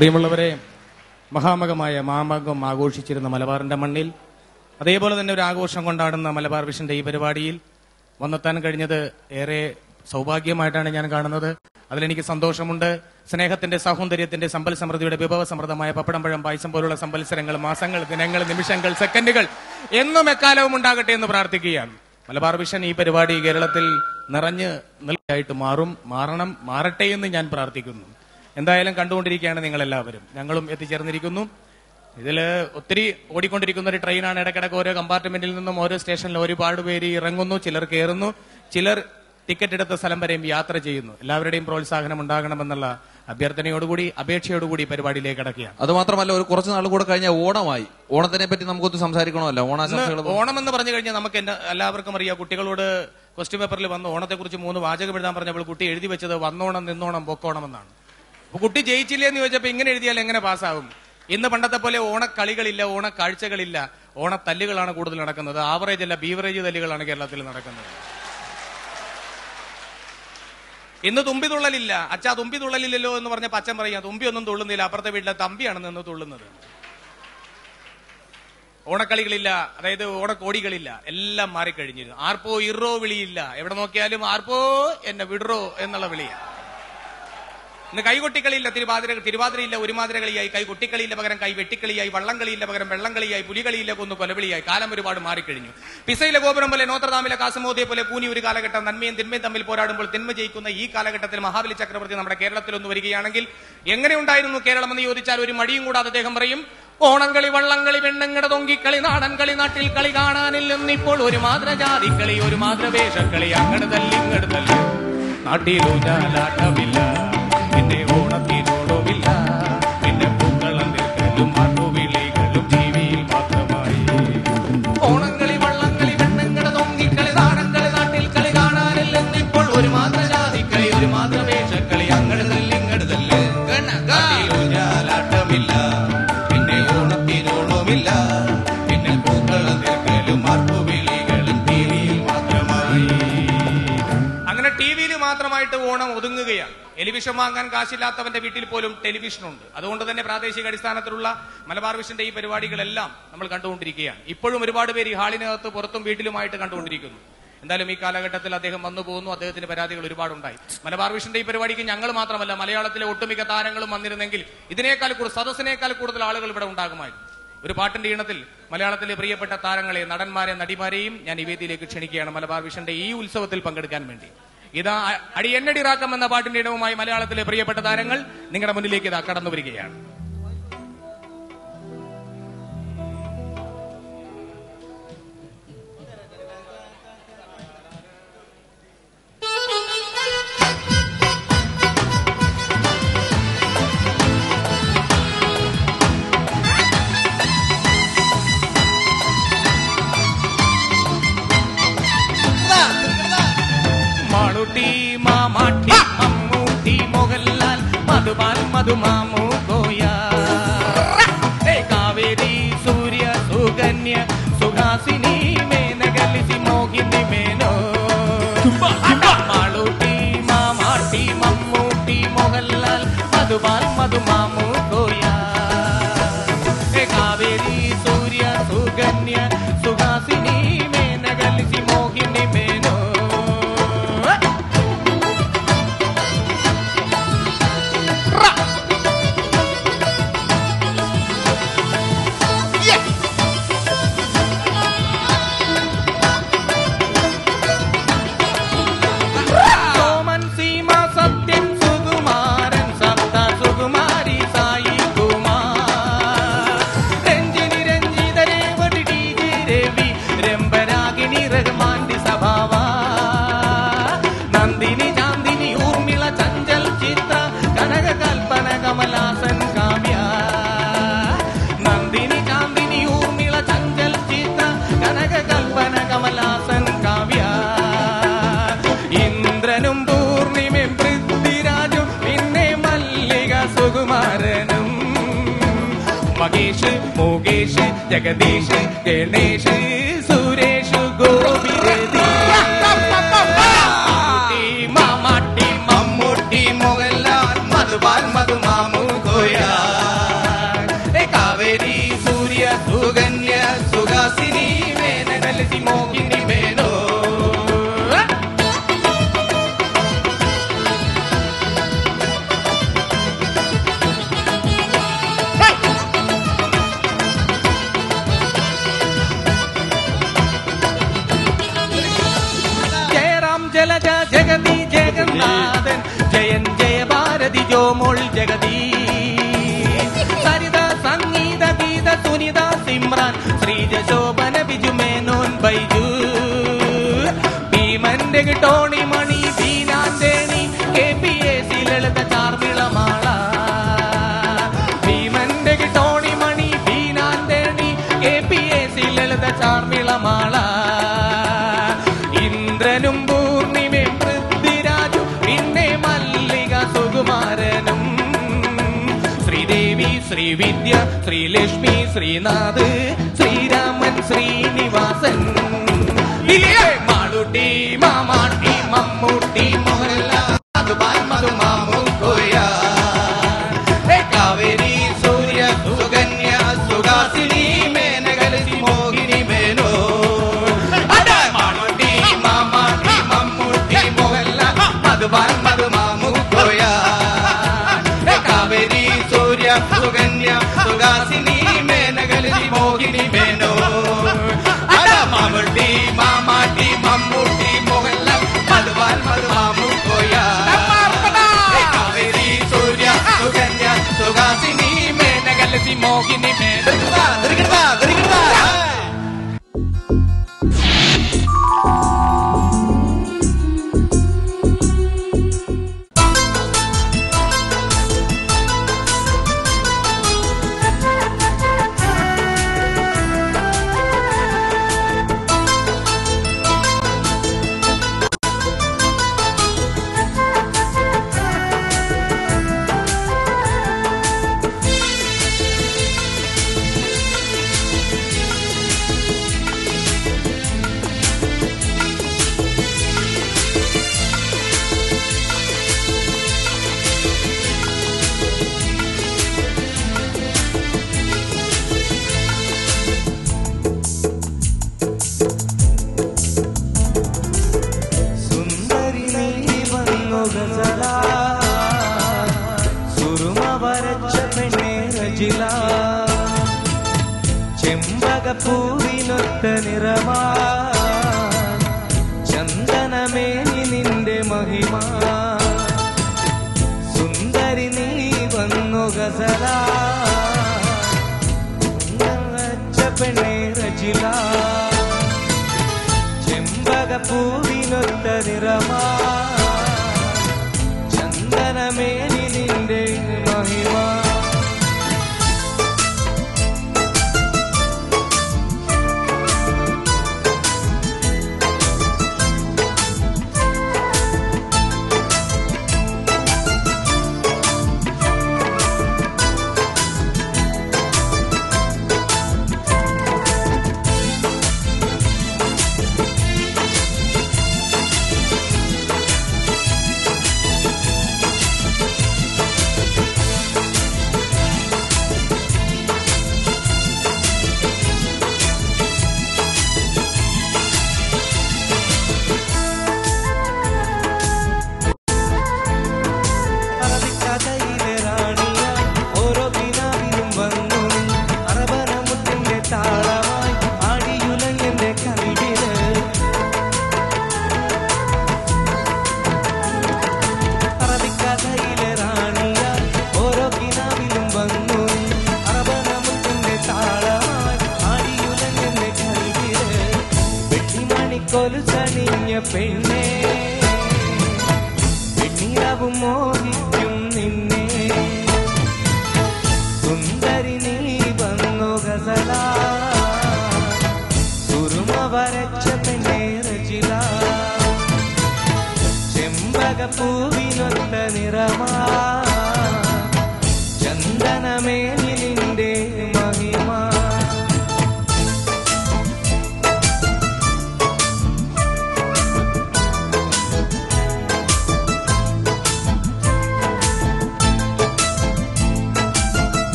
പ്രിയമുള്ളവരെ മഹാമകമായ മാമകം ആഘോഷിച്ചിരുന്ന മലബാറിന്റെ മണ്ണിൽ അതേപോലെ തന്നെ ഒരു ആഘോഷം കൊണ്ടാടുന്ന മലബാർ വിഷന്റെ ഈ പരിപാടിയിൽ വന്നെത്താൻ കഴിഞ്ഞത് ഏറെ സൗഭാഗ്യമായിട്ടാണ് ഞാൻ കാണുന്നത്. അതിലെനിക്ക് സന്തോഷമുണ്ട്. സ്നേഹത്തിന്റെ സൗന്ദര്യത്തിന്റെ സമ്പൽ സമൃദ്ധിയുടെ വിഭവ സമൃദ്ധമായ പപ്പടംപഴം പായസം പോലുള്ള സമ്പത്സരങ്ങൾ മാസങ്ങൾ ദിനങ്ങൾ നിമിഷങ്ങൾ സെക്കൻഡുകൾ എന്നും എക്കാലവും ഉണ്ടാകട്ടെ എന്ന് പ്രാർത്ഥിക്കുകയാണ്. മലബാർ വിഷൻ ഈ പരിപാടി കേരളത്തിൽ നിറഞ്ഞ് നിലയായിട്ട് മാറും മാറണം മാറട്ടെ എന്ന് ഞാൻ പ്രാർത്ഥിക്കുന്നു. എന്തായാലും കണ്ടുകൊണ്ടിരിക്കുകയാണ് നിങ്ങളെല്ലാവരും. ഞങ്ങളും എത്തിച്ചേർന്നിരിക്കുന്നു. ഇതിൽ ഒത്തിരി ഓടിക്കൊണ്ടിരിക്കുന്ന ഒരു ട്രെയിനാണ് ഇടയ്ക്കിടയ്ക്ക് ഓരോ കമ്പാർട്ട്മെന്റിൽ നിന്നും ഓരോ സ്റ്റേഷനിൽ ഒരുപാട് പേര് ഇറങ്ങുന്നു ചിലർ കയറുന്നു ചിലർ ടിക്കറ്റ് എടുത്ത സ്ഥലം വരെയും യാത്ര ചെയ്യുന്നു. എല്ലാവരുടെയും പ്രോത്സാഹനം ഉണ്ടാകണമെന്നുള്ള അഭ്യർത്ഥനയോടുകൂടി അപേക്ഷയോടുകൂടി പരിപാടിയിലേക്ക് കിടക്കുകയാണ്. അത് മാത്രമല്ല ഒരു കുറച്ച് നാൾ കൂടെ കഴിഞ്ഞാൽ ഓണമായി. ഓണത്തിനെ പറ്റി നമുക്കൊന്ന് സംസാരിക്കണമല്ലോ? ഓണാശംസകൾ ഓണം എന്ന് പറഞ്ഞു കഴിഞ്ഞാൽ നമുക്ക് എല്ലാവർക്കും അറിയാം. കുട്ടികളോട് ക്വസ്റ്റ്യൻ പേപ്പറിൽ വന്ന ഓണത്തെക്കുറിച്ച് മൂന്ന് വാചകം എഴുതാൻ പറഞ്ഞപ്പോൾ കുട്ടി എഴുതി വെച്ചത് വന്നോണം നിന്നോണം പൊക്കോണം എന്നാണ്. കുട്ടി ജയിച്ചില്ല എന്ന് ചോദിച്ചപ്പോൾ ഇങ്ങനെ എഴുതിയാൽ എങ്ങനെ പാസ്സാവും? ഇന്ന് പണ്ടത്തെ പോലെ ഓണക്കളികളില്ല ഓണക്കാഴ്ചകളില്ല ഓണത്തല്ലുകളാണ് കൂടുതൽ നടക്കുന്നത്. ആവറേജ് അല്ല ബീവറേജ് തല്ലുകളാണ് കേരളത്തിൽ നടക്കുന്നത്. ഇന്ന് തുമ്പി തുള്ളലില്ല. അച്ഛാ തുമ്പി തുള്ളലില്ലല്ലോ എന്ന് പറഞ്ഞ പച്ചൻ പറയാം തുമ്പി ഒന്നും തുള്ളുന്നില്ല. അപ്പുറത്തെ വീട്ടിലെ തമ്പിയാണ് നിന്ന് തുള്ളുന്നത്. ഓണക്കളികളില്ല അതായത് ഓണക്കോടികളില്ല. എല്ലാം മാറിക്കഴിഞ്ഞിരുന്നു. ആർപ്പോ ഇറോ വിളിയില്ല. എവിടെ നോക്കിയാലും ആർപ്പോ എന്നെ വിടറോ എന്നുള്ള വിളിയാണ് ഇന്ന് കൈകൊട്ടിക്കളിയില്ല തിരുവാതിര തിരുവാതിരയില്ല ഒരുമാതിര കളിയായി കൈ കൊട്ടിക്കളിയില്ല പകരം കൈ വെട്ടിക്കളിയായി. വള്ളം കളിയില്ല പകരം വെള്ളംകളിയായി. പുലികളിയില്ല കൊന്നു കൊലവിളിയായി. കാലം ഒരുപാട് മാറിക്കഴിഞ്ഞു. പിസയിലെ ഗോപുരം പോലെ നോത്രദാമിലെ കാസമോദിയെ പോലെ കൂനി ഒരു കാലഘട്ടം നന്മയും തിന്മയും തമ്മിൽ പോരാടുമ്പോൾ തിന്മ ജയിക്കുന്ന ഈ കാലഘട്ടത്തിൽ മഹാബലി ചക്രവർത്തി നമ്മുടെ കേരളത്തിൽ ഒന്ന് വരികയാണെങ്കിൽ എങ്ങനെയുണ്ടായിരുന്നു കേരളം എന്ന് ചോദിച്ചാൽ ഒരു മടിയും കൂടാതെ അദ്ദേഹം പറയും ഓണംകളി വള്ളംകളി പെണ്ണങ്ങട തൊങ്കിക്കളി നാടൻ കളി നാട്ടിൽ കളി കാണാനില്ലെന്നിപ്പോൾ ഒരു മാതൃജാതിക്കളി ഒരു മാതൃവേഷക്കളി അങ്ങട് തല്ലി ഇങ്ങട് തല്ലി. നാട്ടിലൂഞ്ഞാലാട്ടമില്ല പിന്നെ ഓണത്തിനോടുമില്ല. പിന്നെ പൂക്കളം നിൽക്കലും മറുവിളികളും ടിവിയിൽ മാത്രമായി. ഓണങ്ങളി വള്ളംകളി പെണ്ണുങ്ങടെ തൊങ്കിക്കളി നാടൻ കളി നാട്ടിൽ കളി കാണാനില്ലെന്നിപ്പോൾ ഒരു മാതൃജാതിക്കളി ഒരു മാതൃവേഷക്കളി അങ്ങട് തല്ലി ഇങ്ങട് തല്ല്. നാട്ടിലൂഞ്ഞാലാട്ടമില്ല പിന്നെ ഓണത്തിനോടുമില്ല. പിന്നെ പൂക്കളം നിൽക്കലും മറുവിളികളും ടിവിയിൽ മാത്രമായി. അങ്ങനെ ടി വിയിൽ ഓണം ഒതുങ്ങുകയാണ്. ടെലിവിഷൻ വാങ്ങാൻ കാശില്ലാത്തവന്റെ വീട്ടിൽ പോലും ടെലിവിഷൻ ഉണ്ട് അതുകൊണ്ട് തന്നെ പ്രാദേശിക അടിസ്ഥാനത്തിലുള്ള മലബാർ വിഷന്റെ ഈ പരിപാടികളെല്ലാം നമ്മൾ കണ്ടുകൊണ്ടിരിക്കുകയാണ്. ഇപ്പോഴും ഒരുപാട് പേര് ഈ ഹാളിനകത്ത് പുറത്തും വീട്ടിലുമായിട്ട് കണ്ടുകൊണ്ടിരിക്കുന്നു. എന്തായാലും ഈ കാലഘട്ടത്തിൽ അദ്ദേഹം വന്നു പോകുന്നു അദ്ദേഹത്തിന് പരാതികൾ ഒരുപാടുണ്ടായി. മലബാർ വിഷന്റെ ഈ പരിപാടിക്ക് ഞങ്ങൾ മാത്രമല്ല മലയാളത്തിലെ ഒട്ടുമിക്ക താരങ്ങളും വന്നിരുന്നെങ്കിൽ ഇതിനേക്കാൾ കൂടുതൽ സദസ്സിനേക്കാൾ കൂടുതൽ ആളുകൾ ഇവിടെ ഉണ്ടാകുമായിരുന്നു. ഒരു പാട്ടിന്റെ ഈണത്തിൽ മലയാളത്തിലെ പ്രിയപ്പെട്ട താരങ്ങളെ നടന്മാരെ നടിമാരെയും ഞാൻ ഈ വേദിയിലേക്ക് ക്ഷണിക്കുകയാണ് മലബാർ വിഷന്റെ ഈ ഉത്സവത്തിൽ പങ്കെടുക്കാൻ വേണ്ടി. ഇതാ അടിയന്നടി റാക്കം എന്ന പാട്ടിന്റെ ഇടവുമായി മലയാളത്തിലെ പ്രിയപ്പെട്ട താരങ്ങൾ നിങ്ങളുടെ മുന്നിലേക്ക് ഇതാ കടന്നു വരികയാണ് മധുപാൽ മധുമാമു കോയ ഏ കാവേരി സൂര്യ സുകന്യ സുഹാസിനി മേനകലിസി മോഹിനി മേനോ മാളൂട്ടി മാമാട്ടി മമ്മൂട്ടി മോഹൻലാൽ മധുപാൽ മധുമാമു കോയ മുകേഷ് ജഗദീഷ് ഗണേഷ് സുരേഷ് ഗോപി മാമാട്ടി മമ്മൂട്ടി മോഹൻലാൽ മധുബാൽ മധുമാമു Tony Mani ദീനാന്തേണി K P A C Lalitha ചാർമിളമാള. ഭീമന്റെ Tony Mani ദീനാന്തേണി K P A C Lalitha ചാർമിളമാള. ഇന്ദ്രനും പൂർണിമയും പൃഥ്വിരാജും പിന്നെ മല്ലിക സുകുമാരനും. ശ്രീദേവി ശ്രീവിദ്യ ശ്രീലക്ഷ്മി ശ്രീനാഥ് ശ്രീരാമൻ ശ്രീനിവാസൻ. ഇല്ലേ? மம்மாட்டி மம்மூட்டி மோகன்லால்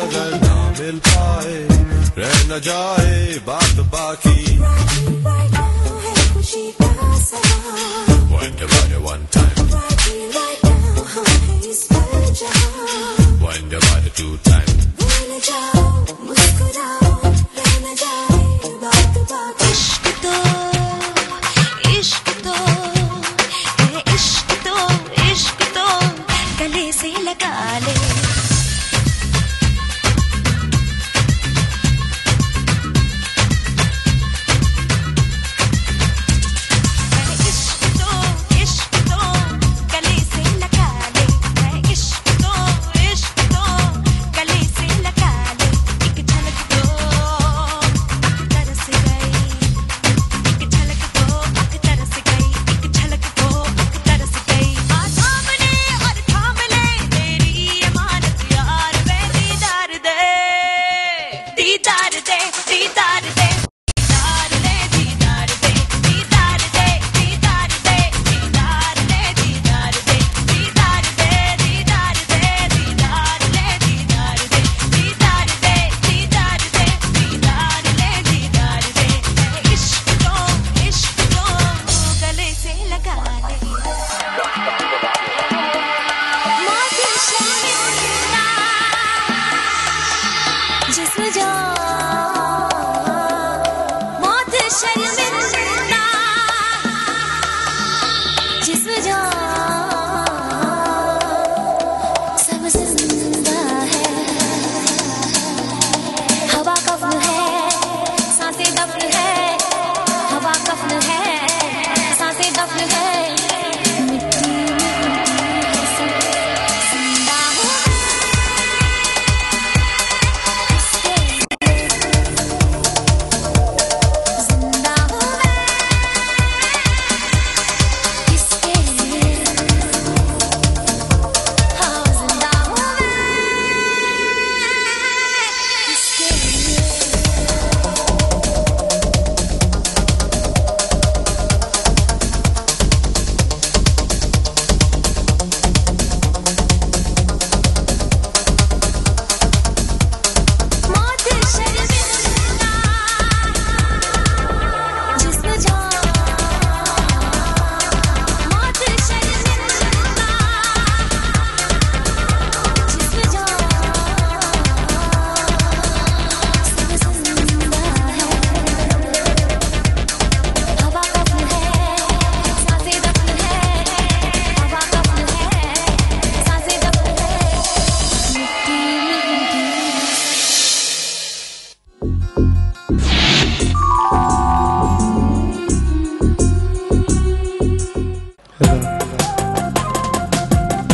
नजर ना मिल पाए रह न जाए बात बाकी One about it one time. One about it two time.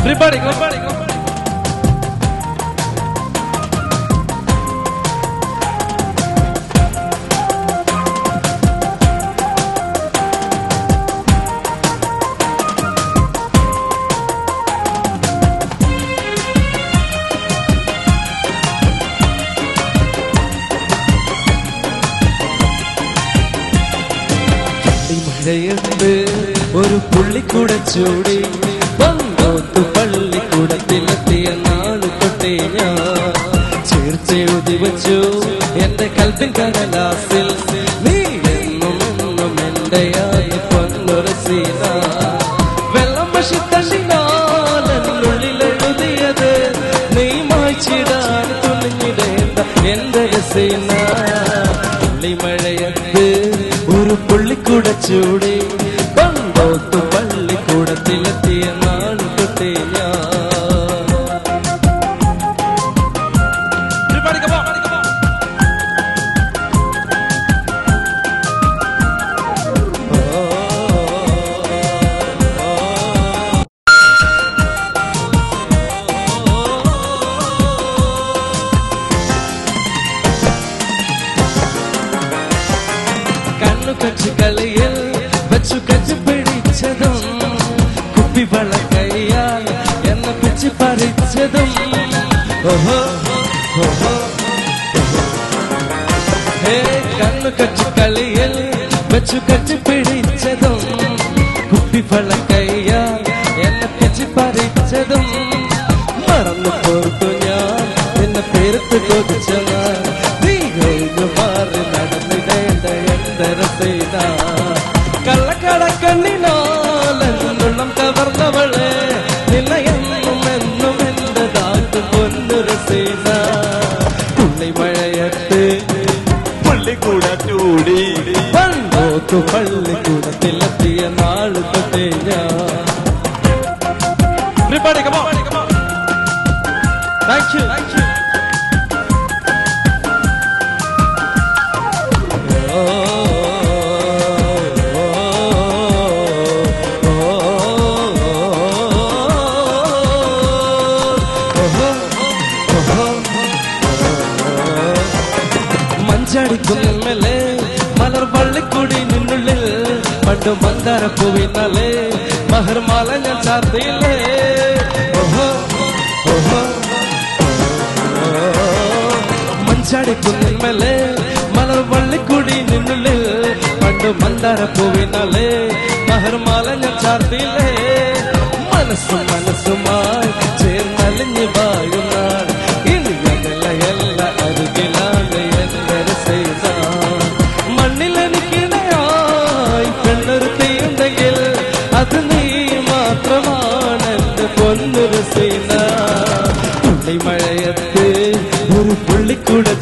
Everybody, go, everybody, go. ഒരു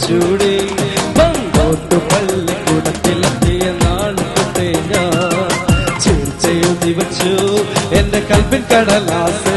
ചൂടി പങ്കോട്ടു പള്ളിക്കൂടത്തിലെത്തിയ നാളുകൊണ്ടേ ഞാൻ ചീർച്ചയിൽ ദിവച്ചു എന്റെ കൽപ്പിൻ കടലാസ്.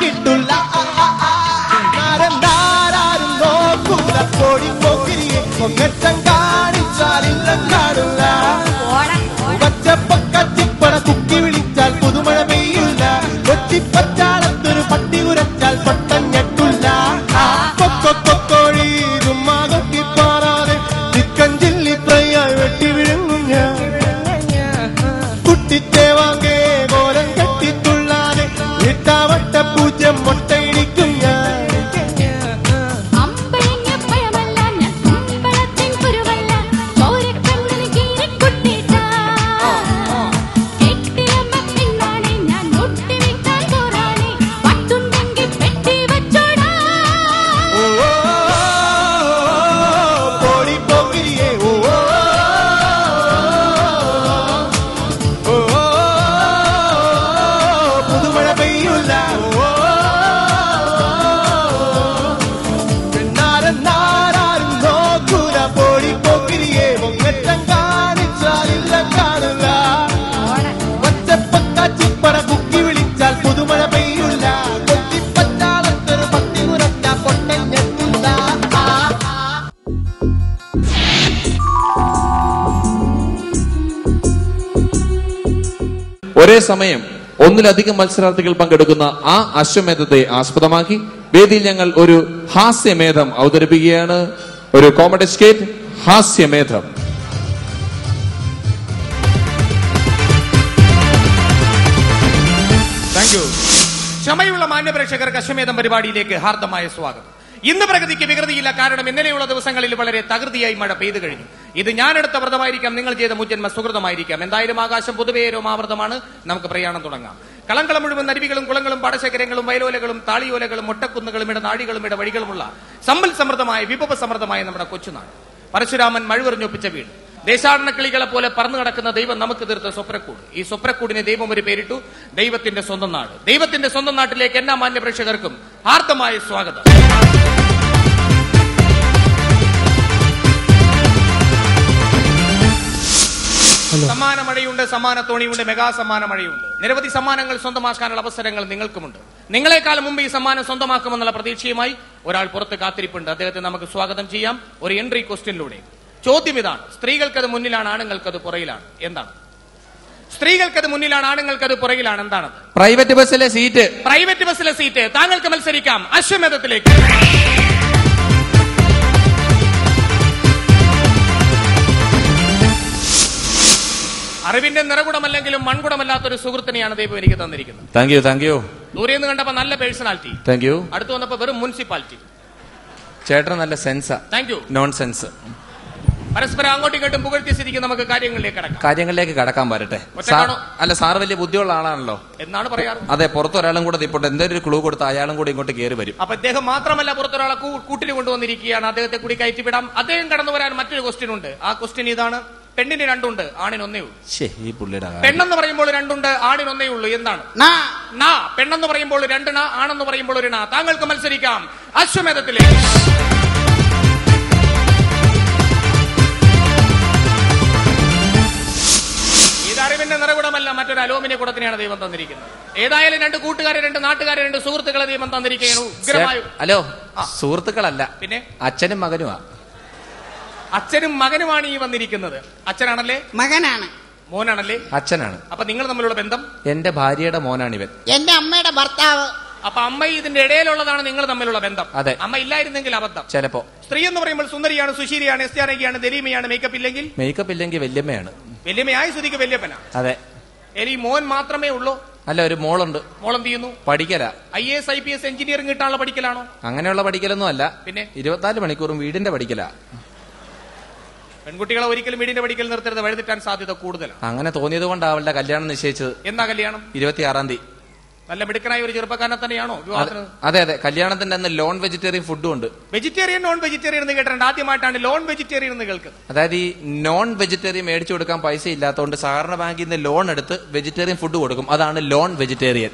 que ഒന്നിലധികം മത്സരാർത്ഥികൾ പങ്കെടുക്കുന്ന ആ അശ്വമേധത്തെ ആസ്പദമാക്കി വേദിയിൽ ഞങ്ങൾ ഒരു ഹാസ്യമേധം അവതരിപ്പിക്കുകയാണ്. ഒരു കോമഡി സ്കേറ്റ് ഹാസ്യമേധം. ക്ഷമയുള്ള മാന്യപ്രേക്ഷകർക്ക് അശ്വമേധം പരിപാടിയിലേക്ക് ഹാർദമായ സ്വാഗതം. ഇന്ന് പ്രകൃതിക്ക് വികൃതിയില്ല കാരണം ഇന്നലെയുള്ള ദിവസങ്ങളിൽ വളരെ തകൃതിയായി മഴ പെയ്തു കഴിഞ്ഞു. ഇത് ഞാനെടുത്ത വ്രതമായിരിക്കാം നിങ്ങൾ ചെയ്ത മുജന്മ സുഹൃതമായിരിക്കാം. എന്തായാലും ആകാശം പൊതുവേ രോമാവൃതമാണ് നമുക്ക് പ്രയാണം തുടങ്ങാം. കളങ്കളം മുഴുവൻ അരുവികളും കുളങ്ങളും പാടശേഖരങ്ങളും വയലോലകളും താളിയോലകളും മുട്ടക്കുന്നുകളും ഇട നാഴികളും ഇട വഴികളുമുള്ള സമ്പൽ സമൃദ്ധമായ വിഭവ സമൃദ്ധമായ നമ്മുടെ കൊച്ചുനാട്. പരശുരാമൻ മഴുവെറിഞ്ഞൊപ്പിച്ച വീട്. ദേശാടന കിളികളെ പോലെ പറന്നു കിടക്കുന്ന ദൈവം നമുക്ക് തീർത്ത സ്വപ്രക്കൂട് ഈ സ്വപ്രക്കൂടിനെ ദൈവം ഒരു പേരിട്ടു. ദൈവത്തിന്റെ സ്വന്തം നാട്. ദൈവത്തിന്റെ സ്വന്തം നാട്ടിലേക്ക് എല്ലാ മാന്യ പ്രേക്ഷകർക്കും ആർദ്രമായ സ്വാഗതം. സമ്മാന മഴയുണ്ട് സമ്മാന തോണിയുണ്ട് മെഗാ സമ്മാന മഴയുണ്ട് നിരവധി സമ്മാനങ്ങൾ സ്വന്തമാക്കാനുള്ള അവസരങ്ങൾ നിങ്ങൾക്കുമുണ്ട്. നിങ്ങളെക്കാൾ മുമ്പ് ഈ സമ്മാനം സ്വന്തമാക്കുമെന്നുള്ള പ്രതീക്ഷയുമായി ഒരാൾ പുറത്ത് കാത്തിരിപ്പുണ്ട്. അദ്ദേഹത്തെ നമുക്ക് സ്വാഗതം ചെയ്യാം. ഒരു എൻട്രി ക്വസ്റ്റ്യനിലൂടെ. ചോദ്യം ഇതാണ്. സ്ത്രീകൾക്കത് മുന്നിലാണ് ആണുങ്ങൾക്കത് പുറയിലാണ്. എന്താണ്? സ്ത്രീകൾക്കത് മുന്നിലാണ് ആണുങ്ങൾക്കത് പുറകിലാണ് എന്താണ് പ്രൈവറ്റ് ബസ്സിലെ സീറ്റ്. പ്രൈവറ്റ് ബസ്സിലെ സീറ്റ്. താങ്കൾക്ക് മത്സരിക്കാം. അശ്വമേധത്തിലേക്ക്. അറിവിന്റെ നിറകുടമല്ലെങ്കിലും മൺകുടമല്ലാത്തൊരു സുഹൃത്തിനെയാണ് ദൈവം എനിക്ക് തന്നിരിക്കുന്നത്. താങ്ക് യു താങ്ക് യു ദൂരെ നിന്ന് കണ്ടപ്പോ നല്ല പേഴ്സണാലിറ്റി. താങ്ക് യു അടുത്ത് വന്നപ്പോ വെറും മുനിസിപ്പാലിറ്റി. ചേട്ടൻ നല്ല സെൻസാ താങ്ക് യു നോൺ സെൻസ് പരസ്പരം അങ്ങോട്ടും ഇങ്ങോട്ടും പുകഴ്ത്തി സ്ഥിതിക്ക് നമുക്ക് കാര്യങ്ങളിലേക്ക് കടക്കാം. കാര്യങ്ങളിലേക്ക് കടക്കാൻ വരട്ടെ. അല്ല സാർ വലിയ ബുദ്ധിയുള്ള ആളാണല്ലോ. എന്നാണ് പറയാറ്. അതെ പുറത്തൊരാളും കൂടെ ഇപ്പോൾ എന്തെങ്കിലും ഒരു ക്ലൂ കൊടുത്ത് അയാളും കൂടി ഇങ്ങോട്ട് കയറി വരും. അപ്പൊ അദ്ദേഹം മാത്രമല്ല പുറത്തൊരാളെ കൂട്ടിൽ കൂട്ടിന് കൊണ്ടുവന്നിരിക്കുകയാണ്. അദ്ദേഹത്തെ കൂടി കയറ്റി വിടാം അദ്ദേഹം കടന്നു വരാൻ മറ്റൊരു ക്വസ്റ്റ്യൻ ഉണ്ട്. ആ ക്വസ്റ്റ്യൻ ഇതാണ്. പെണ്ണിന് രണ്ടുണ്ട് ആണിന് ഒന്നേ ഉള്ളൂ. ശ്ശേ, ഈ പുള്ളിയുടെ കാര്യം. പെണ്ണെന്ന് പറയുമ്പോൾ രണ്ടുണ്ട് ആണിന് ഒന്നേ ഉള്ളൂ. എന്താണ്? നാ. പെണ്ണെന്ന് പറയുമ്പോൾ രണ്ട് നാ ആണെന്ന് പറയുമ്പോൾ ഒരു നാ. താങ്കൾക്ക് മത്സരിക്കാം. അശ്വമേധത്തിലെ. ഇത് അറിവിന്റെ നിറകുടമല്ല മറ്റൊരു അലോമിനിയ കുടത്തിനെയാണ് ദൈവം തന്നിരിക്കുന്നത്. ഏതായാലും രണ്ട് കൂട്ടുകാരെ രണ്ട് നാട്ടുകാരെ രണ്ട് സുഹൃത്തുക്കളെ ദൈവം തന്നിരിക്കുകയാണ്. ഉഗ്രമായ. ഹലോ സുഹൃത്തുക്കളല്ല. പിന്നെ? അച്ഛനും മകനുമാ. അച്ഛനും മകനുമാണ് ഈ വന്നിരിക്കുന്നത്. അച്ഛനാണല്ലേ? മകനാണ്. മോനാണല്ലേ? അച്ഛനാണ്. അപ്പൊ നിങ്ങൾ തമ്മിലുള്ള ബന്ധം? എന്റെ ഭാര്യയുടെ മോനാണ് ഇവൻ എന്റെ അമ്മയുടെ ഭർത്താവ്. അപ്പൊ അമ്മ ഇതിന്റെ ഇടയിലുള്ളതാണ് നിങ്ങൾ തമ്മിലുള്ള ബന്ധം. അതെ. അമ്മ ഇല്ലായിരുന്നെങ്കിൽ അബദ്ധം. ചിലപ്പോ. സ്ത്രീ എന്ന് പറയുമ്പോൾ സുന്ദരിയാണ് സുശീരിയാണ് എസ്ത്യാനകിയാണ് ദലീമയാണ് മേക്കപ്പ് ഇല്ലെങ്കിൽ? മേക്കപ്പ് ഇല്ലെങ്കിൽ വല്യമ്മയാണ്. വല്യമ്മയായി സ്തുതിക്ക് വല്യപ്പന. അതെ. എലി മോൻ മാത്രമേ ഉള്ളൂ. അല്ല ഒരു മോളുണ്ട്. മോളെന്ത് ചെയ്യുന്നു പഠിക്കല. I S I P S engineering കിട്ടാനുള്ള പഠിക്കലാണോ? അങ്ങനെയുള്ള പഠിക്കലൊന്നും അല്ല. പിന്നെ? ഇരുപത്തിനാല് മണിക്കൂറും വീടിന്റെ പഠിക്കല. പെൺകുട്ടികളെ ഒരിക്കലും വീടിന്റെ പടിക്കൽ നിർത്തരുത് വഴുതിട്ടാൻ സാധ്യത കൂടുതലാണ്. അങ്ങനെ തോന്നിയത് കൊണ്ട് അവളുടെ കല്യാണം നിശ്ചയിച്ചത്. എന്നാ കല്യാണം? ഇരുപത്തിയാറാം തീയതി. നല്ല മിടുക്കനായ ഒരു ചെറുപ്പക്കാരനെ തന്നെയാണോ വിവാഹത്തിന്? അതെ അതെ കല്യാണത്തിന്റെ അന്ന് ലോൺ വെജിറ്റേറിയൻ ഫുഡും ഉണ്ട്. വെജിറ്റേറിയൻ നോൺ വെജിറ്റേറിയൻ എന്ന് കേട്ടിട്ടുണ്ട്. ആദ്യമായിട്ടാണ് ലോൺ വെജിറ്റേറിയൻ എന്ന് കേൾക്കുന്നത്. അതായത് ഈ നോൺ വെജിറ്റേറിയൻ മേടിച്ചു കൊടുക്കാൻ പൈസ ഇല്ലാത്തതുകൊണ്ട് സഹകരണ ബാങ്കിൽ നിന്ന് ലോൺ എടുത്ത് വെജിറ്റേറിയൻ ഫുഡ് കൊടുക്കും. അതാണ് ലോൺ വെജിറ്റേറിയൻ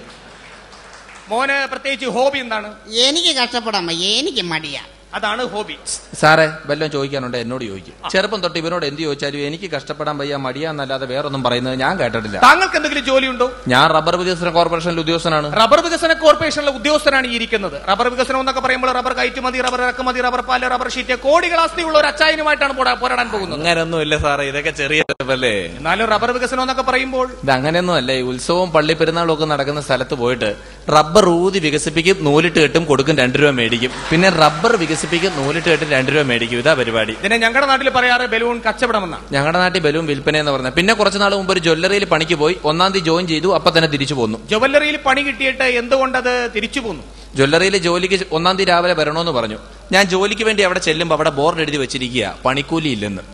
മോന് പ്രത്യേകിച്ച് ഹോബി എന്താണ്? എനിക്ക് കഷ്ടപ്പെടാൻ വയ്യ. എനിക്ക് മടിയാ. അതാണ് ഹോബി. സാറേ വല്ലതും ചോദിക്കാനുണ്ട്? എന്നോട് ചോദിക്കും. ചെറുപ്പം തൊട്ട് ഇവനോട് എന്ത് ചോദിച്ചാലും എനിക്ക് കഷ്ടപ്പെടാൻ വയ്യ മടിയാന്നല്ലാതെ വേറൊന്നും പറയുന്നത് ഞാൻ കേട്ടിട്ടില്ല. താങ്കൾക്ക് എന്തെങ്കിലും ഉണ്ടോ ഞാൻ റബ്ബർ വികസന കോർപ്പറേഷനിലെ ഉദ്യോഗസ്ഥനാണ്. റബ്ബർ വികസന കോർപ്പറേഷനിലെ ഉദ്യോഗസ്ഥനാണ് ഈ ഇരിക്കുന്നത്. റബ്ബർ വികസനം എന്നൊക്കെ പറയുമ്പോൾ റബ്ബർ കയറ്റുമതി റബ്ബർ ഇറക്കുമതി റബ്ബർ പാൽ റബ്ബർ ഷീറ്റ് കോടികൾ ആസ്തിയുള്ള ഒരു അച്ചായനുമായിട്ടാണ് പോരാടാൻ പോകുന്നത്. അങ്ങനെയൊന്നും ഇല്ല സാറേ ഇതൊക്കെ ചെറിയ അല്ലേ എന്നാലും റബ്ബർ വികസനം എന്നൊക്കെ പറയുമ്പോൾ ഇത് അങ്ങനെയൊന്നും അല്ല. ഈ ഉത്സവവും പള്ളി പെരുന്നാളും ഒക്കെ നടക്കുന്ന സ്ഥലത്ത് പോയിട്ട് റബ്ബർ ഊതി വികസിപ്പിക്കും നൂലിട്ട് കെട്ടും കൊടുക്കും രണ്ട് രൂപ മേടിക്കും. പിന്നെ റബ്ബർ വികസിപ്പിക്കും നൂലിട്ട് കെട്ടി രണ്ട് രൂപ മേടിക്കും. ഇതാ പരിപാടി. ഇതിനെ ഞങ്ങളുടെ നാട്ടിൽ പറയാറ് ബലൂൺ കച്ചവടമെന്ന. ഞങ്ങളുടെ നാട്ടിൽ ബലൂൺ വിൽപ്പന എന്ന് പറഞ്ഞ. പിന്നെ കുറച്ച് നാൾ മുമ്പ് ഒരു ജ്വല്ലറിയിൽ പണിക്ക് പോയി ഒന്നാം തീയതി ജോയിൻ ചെയ്തു അപ്പൊ തന്നെ തിരിച്ചു പോന്നു. ജ്വല്ലറിയിൽ പണി കിട്ടിയിട്ട് എന്തുകൊണ്ടത് തിരിച്ചു പോന്നു? ജ്വല്ലറിയിൽ ജോലിക്ക് ഒന്നാം തീയതി രാവിലെ വരണമെന്ന് പറഞ്ഞു. ഞാൻ ജോലിക്ക് വേണ്ടി അവിടെ ചെല്ലുമ്പോൾ അവിടെ ബോർഡ് എഴുതി വെച്ചിരിക്കുക പണിക്കൂലി ഇല്ലെന്ന്.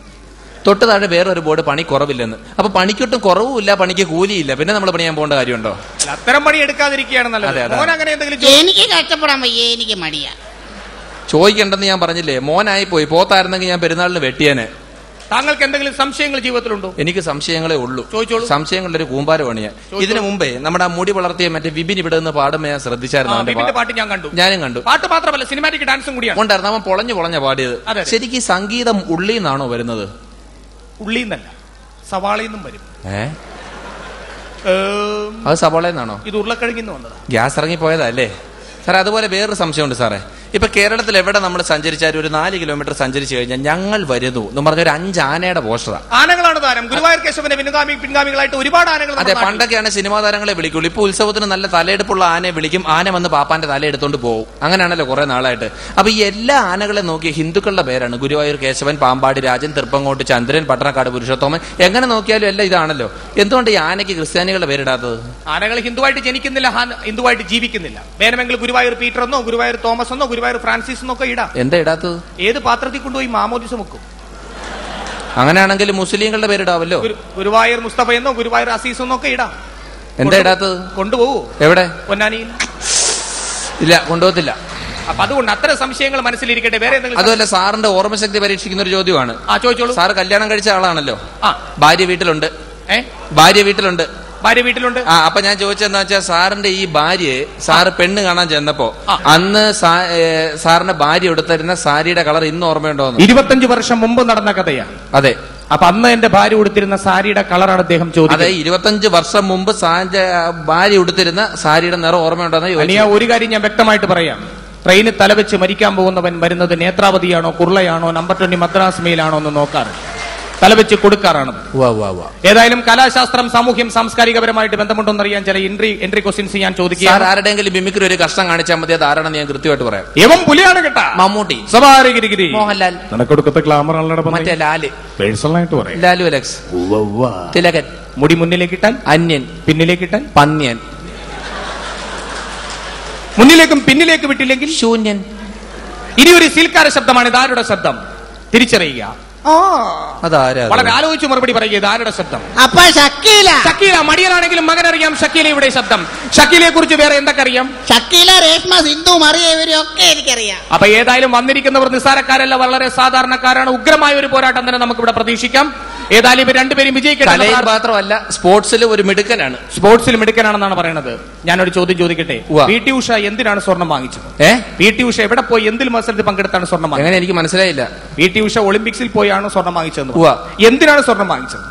തൊട്ട് താഴെ വേറൊരു ബോർഡ് പണി കുറവില്ലെന്ന്. അപ്പൊ പണിക്കൊട്ടും കുറവുമില്ല പണിക്ക് കൂലിയില്ല പിന്നെ നമ്മൾ പണിയാൻ പോകേണ്ട കാര്യമുണ്ടോ? അത്തരം പണി എടുക്കാതിരിക്കുകയാണ് നല്ലത്. അങ്ങനെ എന്തെങ്കിലും എനിക്ക് കഷ്ടപ്പെടാൻ വയ്യ എനിക്ക് മടിയാ. ചോദിക്കണ്ടെന്ന് ഞാൻ പറഞ്ഞില്ലേ മോനായി പോയി പോത്തായിരുന്നെങ്കിൽ ഞാൻ പെരുന്നാളിന് വെട്ടിയനെ. താങ്കൾക്ക് എന്തെങ്കിലും സംശയങ്ങൾ ജീവിതത്തിലുണ്ടോ? എനിക്ക് സംശയങ്ങളെ ഉള്ളൂ. ചോദിച്ചോളൂ. സംശയങ്ങളുടെ ഒരു കൂമ്പാരമാണ് ഞാൻ. ഇതിനു മുമ്പേ നമ്മുടെ ആ മുടി വളർത്തിയ മറ്റേ വിപിൻ ഇവിടെ നിന്ന് പാടുമ്പോൾ ഞാൻ ശ്രദ്ധിച്ചായിരുന്നു പാട്ട് ഞാൻ കണ്ടു. ഞാനും കണ്ടു. പാട്ട് മാത്രമല്ല സിനിമാറ്റിക് ഡാൻസും കൂടിയാണ്. ഉണ്ടായിരുന്നു അവൻ പൊളഞ്ഞു പൊളഞ്ഞ പാടിയത്. ശരിക്കും സംഗീതം ഉള്ളിൽ നിന്നാണോ വരുന്നത്? ഉള്ളിൽ നിന്നല്ല സവാളയിൽ നിന്നും വരും. ഏം, അത് സവാളയിൽ നിന്നാണോ? ഇത് ഉരുളക്കിഴങ്ങിന്ന് വന്നത്. ഗ്യാസ് ഇറങ്ങി പോയതല്ലേ സാറേ അതുപോലെ വേറൊരു സംശയമുണ്ട് സാറേ. ഇപ്പൊ കേരളത്തിൽ എവിടെ നമ്മൾ സഞ്ചരിച്ചാലും ഒരു നാല് കിലോമീറ്റർ സഞ്ചരിച്ചു കഴിഞ്ഞാൽ ഞങ്ങൾ വരുന്നു എന്ന് പറഞ്ഞ ഒരു അഞ്ച് ആനയുടെ പോഷത ആനകളാണ് താരം. ഗുരുവായൂർ കേശവന്റെ പിൻഗാമി പിൻഗാമികളായിട്ട് ഒരുപാട് ആനകൾ അതെ പണ്ടൊക്കെയാണ് സിനിമാ താരങ്ങളെ വിളിക്കുള്ളൂ. ഇപ്പൊ ഉത്സവത്തിന് നല്ല തലയെടുപ്പുള്ള ആനയെ വിളിക്കും. ആന വന്ന് പാപ്പാന്റെ തല എടുത്തോണ്ട് പോകും അങ്ങനെയാണല്ലോ കുറെ നാളായിട്ട്. അപ്പൊ ഈ എല്ലാ ആനകളെ നോക്കിയ ഹിന്ദുക്കളുടെ പേരാണ്. ഗുരുവായൂർ കേശവൻ പാമ്പാടി രാജൻ തിരുപ്പങ്ങോട്ട് ചന്ദ്രൻ പട്ടണക്കാട് പുരുഷോത്തമൻ. എങ്ങനെ നോക്കിയാലും എല്ലാം ഇതാണല്ലോ. എന്തുകൊണ്ട് ഈ ആനയ്ക്ക് ക്രിസ്ത്യാനികളുടെ പേരിടാത്തത്? ആനകൾ ഹിന്ദുവായിട്ട് ജനിക്കുന്നില്ല ഹിന്ദുവായിട്ട് ജീവിക്കുന്നില്ല. വേണമെങ്കിൽ ഗുരുവായൂർ പീറ്റർ എന്നോ ഗുരുവായൂർ തോമസ് എന്നോ ഗുരുവായൂർ ഫ്രാൻസിസ് എന്നൊക്കെ ഇടാം. എന്താ ഇടാത്തത്? ഏത് പാത്രത്തിൽ കൊണ്ടുപോയി മാമോദിസം വെക്കും? അങ്ങനെയാണെങ്കിൽ മുസ്ലിങ്ങളുടെ പേരിടാവല്ലോ. ഗുരു- ഗുരുവായൂർ മുസ്തഫ എന്നോ ഗുരുവായൂർ അസീസ് എന്നൊക്കെ ഇടാം. എന്താ ഇടാത്തത്? കൊണ്ടുപോകൂ എവിടെ? പൊന്നാനിയിൽ. ഇല്ല കൊണ്ടുപോകത്തില്ല. അപ്പൊ അതുകൊണ്ട് അത്ര സംശയങ്ങൾ മനസ്സിലിരിക്കട്ടെ. വേറെ എന്തെങ്കിലും അതുമല്ല സാറിന്റെ ഓർമ്മശക്തി പരീക്ഷിക്കുന്ന ഒരു ചോദ്യമാണ്. ആ ചോദിച്ചോളൂ. സാർ കല്യാണം കഴിച്ച ആളാണല്ലോ. ആ. ഭാര്യ വീട്ടിലുണ്ട്. ഏ? ഭാര്യ വീട്ടിലുണ്ട്. ഭാര്യ വീട്ടിലുണ്ട്? ആ അപ്പൊ ഞാൻ ചോദിച്ചെന്താ വെച്ചാൽ സാറിന്റെ ഈ ഭാര്യ സാറ് പെണ്ണ് കാണാൻ ചെന്നപ്പോ അന്ന് സാറിന്റെ ഭാര്യ എടുത്തിരുന്ന സാരിയുടെ കളർ ഇന്ന് ഓർമ്മയുണ്ടോന്ന് ഇരുപത്തഞ്ച് വർഷം മുമ്പ് നടന്ന കഥയാ. അതെ. അപ്പൊ അന്ന് എന്റെ ഭാര്യ ഉടുത്തിരുന്ന സാരിയുടെ കളറാണ് അദ്ദേഹം ചോദിച്ചത്. അതെ ഇരുപത്തഞ്ച് വർഷം മുമ്പ് സാന്റെ ഭാര്യ ഉടുത്തിരുന്ന സാരിയുടെ നിറം ഓർമ്മയുണ്ടോന്ന് ഒരു കാര്യം ഞാൻ വ്യക്തമായിട്ട് പറയാം. ട്രെയിനിൽ തലവെച്ച് മരിക്കാൻ പോകുന്നവൻ വരുന്നത് നേത്രാവതിയാണോ കുർളയാണോ നമ്പർ ട്വന്റി മദ്രാസ് മെയിലാണോ എന്ന് നോക്കാറ് തലവെച്ച് കൊടുക്കാറാണ്. ഏതായാലും കലാശാസ്ത്രം സാമൂഹ്യം സാംസ്കാരികപരമായിട്ട് ബന്ധമുണ്ടോന്നറിയാൻ ചില എൻട്രി എൻട്രി ക്വസ്റ്റ്യൻസ് ഞാൻ സാർ ചോദിക്കുക ആരുടെയെങ്കിലും മിമിക്രി ഒരു കഷ്ടം കാണിച്ചാൽ മതി അത് ആരാണെന്ന് ഞാൻ കൃത്യമായിട്ട് പറയാം. ഇവൻ പുലിയാണ് കേട്ടാ. മമ്മൂട്ടി. സവാരിഗിരിഗിരി. മോഹൻലാൽ. നിനക്കൊടുക്കത്തെ ക്ലാമർ മറ്റേ ലാൽ. പേഴ്സണലായിട്ട് പറയാം. ലാലു അലക്സ്. തിലകൻ. മുടി മുന്നിലേക്ക് ഇട്ടാൽ? അന്യൻ. പിന്നിലേക്ക് ഇട്ടാൽ? പന്യൻ മുന്നിലേക്കും പിന്നിലേക്ക് വിട്ടില്ലെങ്കിൽ? ശൂന്യൻ. ഇനി ഒരു സീൽക്കാര ശബ്ദമാണ് ഇതാരുടെ ശബ്ദം? തിരിച്ചറിയുക? വളരെ ആലോചിച്ച് മറുപടി പറയുക ഇതാരുടെ ശബ്ദം? അപ്പൊ ഷക്കീല. ഷക്കീല മടിയനാണെങ്കിലും മകനറിയാം ഷക്കീലയുടെ ശബ്ദം. ഷക്കീലയെ കുറിച്ച് വേറെ എന്തൊക്കെ അറിയാം? ഷക്കീല രേഷ്മ സിന്ധു മറിയ ഇവരൊക്കെ എനിക്കറിയാം. അപ്പൊ ഏതായാലും വന്നിരിക്കുന്നവർ നിസ്സാരക്കാരല്ല വളരെ സാധാരണക്കാരാണ്. ഉഗ്രമായ ഒരു പോരാട്ടം തന്നെ നമുക്ക് ഇവിടെ പ്രതീക്ഷിക്കാം. ഏതായാലും ഇവർ രണ്ടുപേരും വിജയിക്കട്ടെ കലയിൽ മാത്രമല്ല സ്പോർട്സിൽ ഒരു മിടുക്കനാണ്. സ്പോർട്സിൽ മിടുക്കനാണെന്നാണ് പറയുന്നത് ഞാനൊരു ചോദ്യം ചോദിക്കട്ടെ? ഉവ്വ. പി ടി ഉഷ എന്തിനാണ് സ്വർണം വാങ്ങിച്ചത്? ഏ? പി ടി ഉഷ എവിടെ പോയി എന്തിൽ മത്സരത്തിൽ പങ്കെടുത്താണ് സ്വർണം വാങ്ങിയത് എങ്ങനെ എനിക്ക് മനസ്സിലായില്ല. പി ടി ഉഷ ഒളിമ്പിക്സിൽ പോയാണ് സ്വർണം വാങ്ങിച്ചത് ഉവ്വ. എന്തിനാണ് സ്വർണം വാങ്ങിച്ചത്?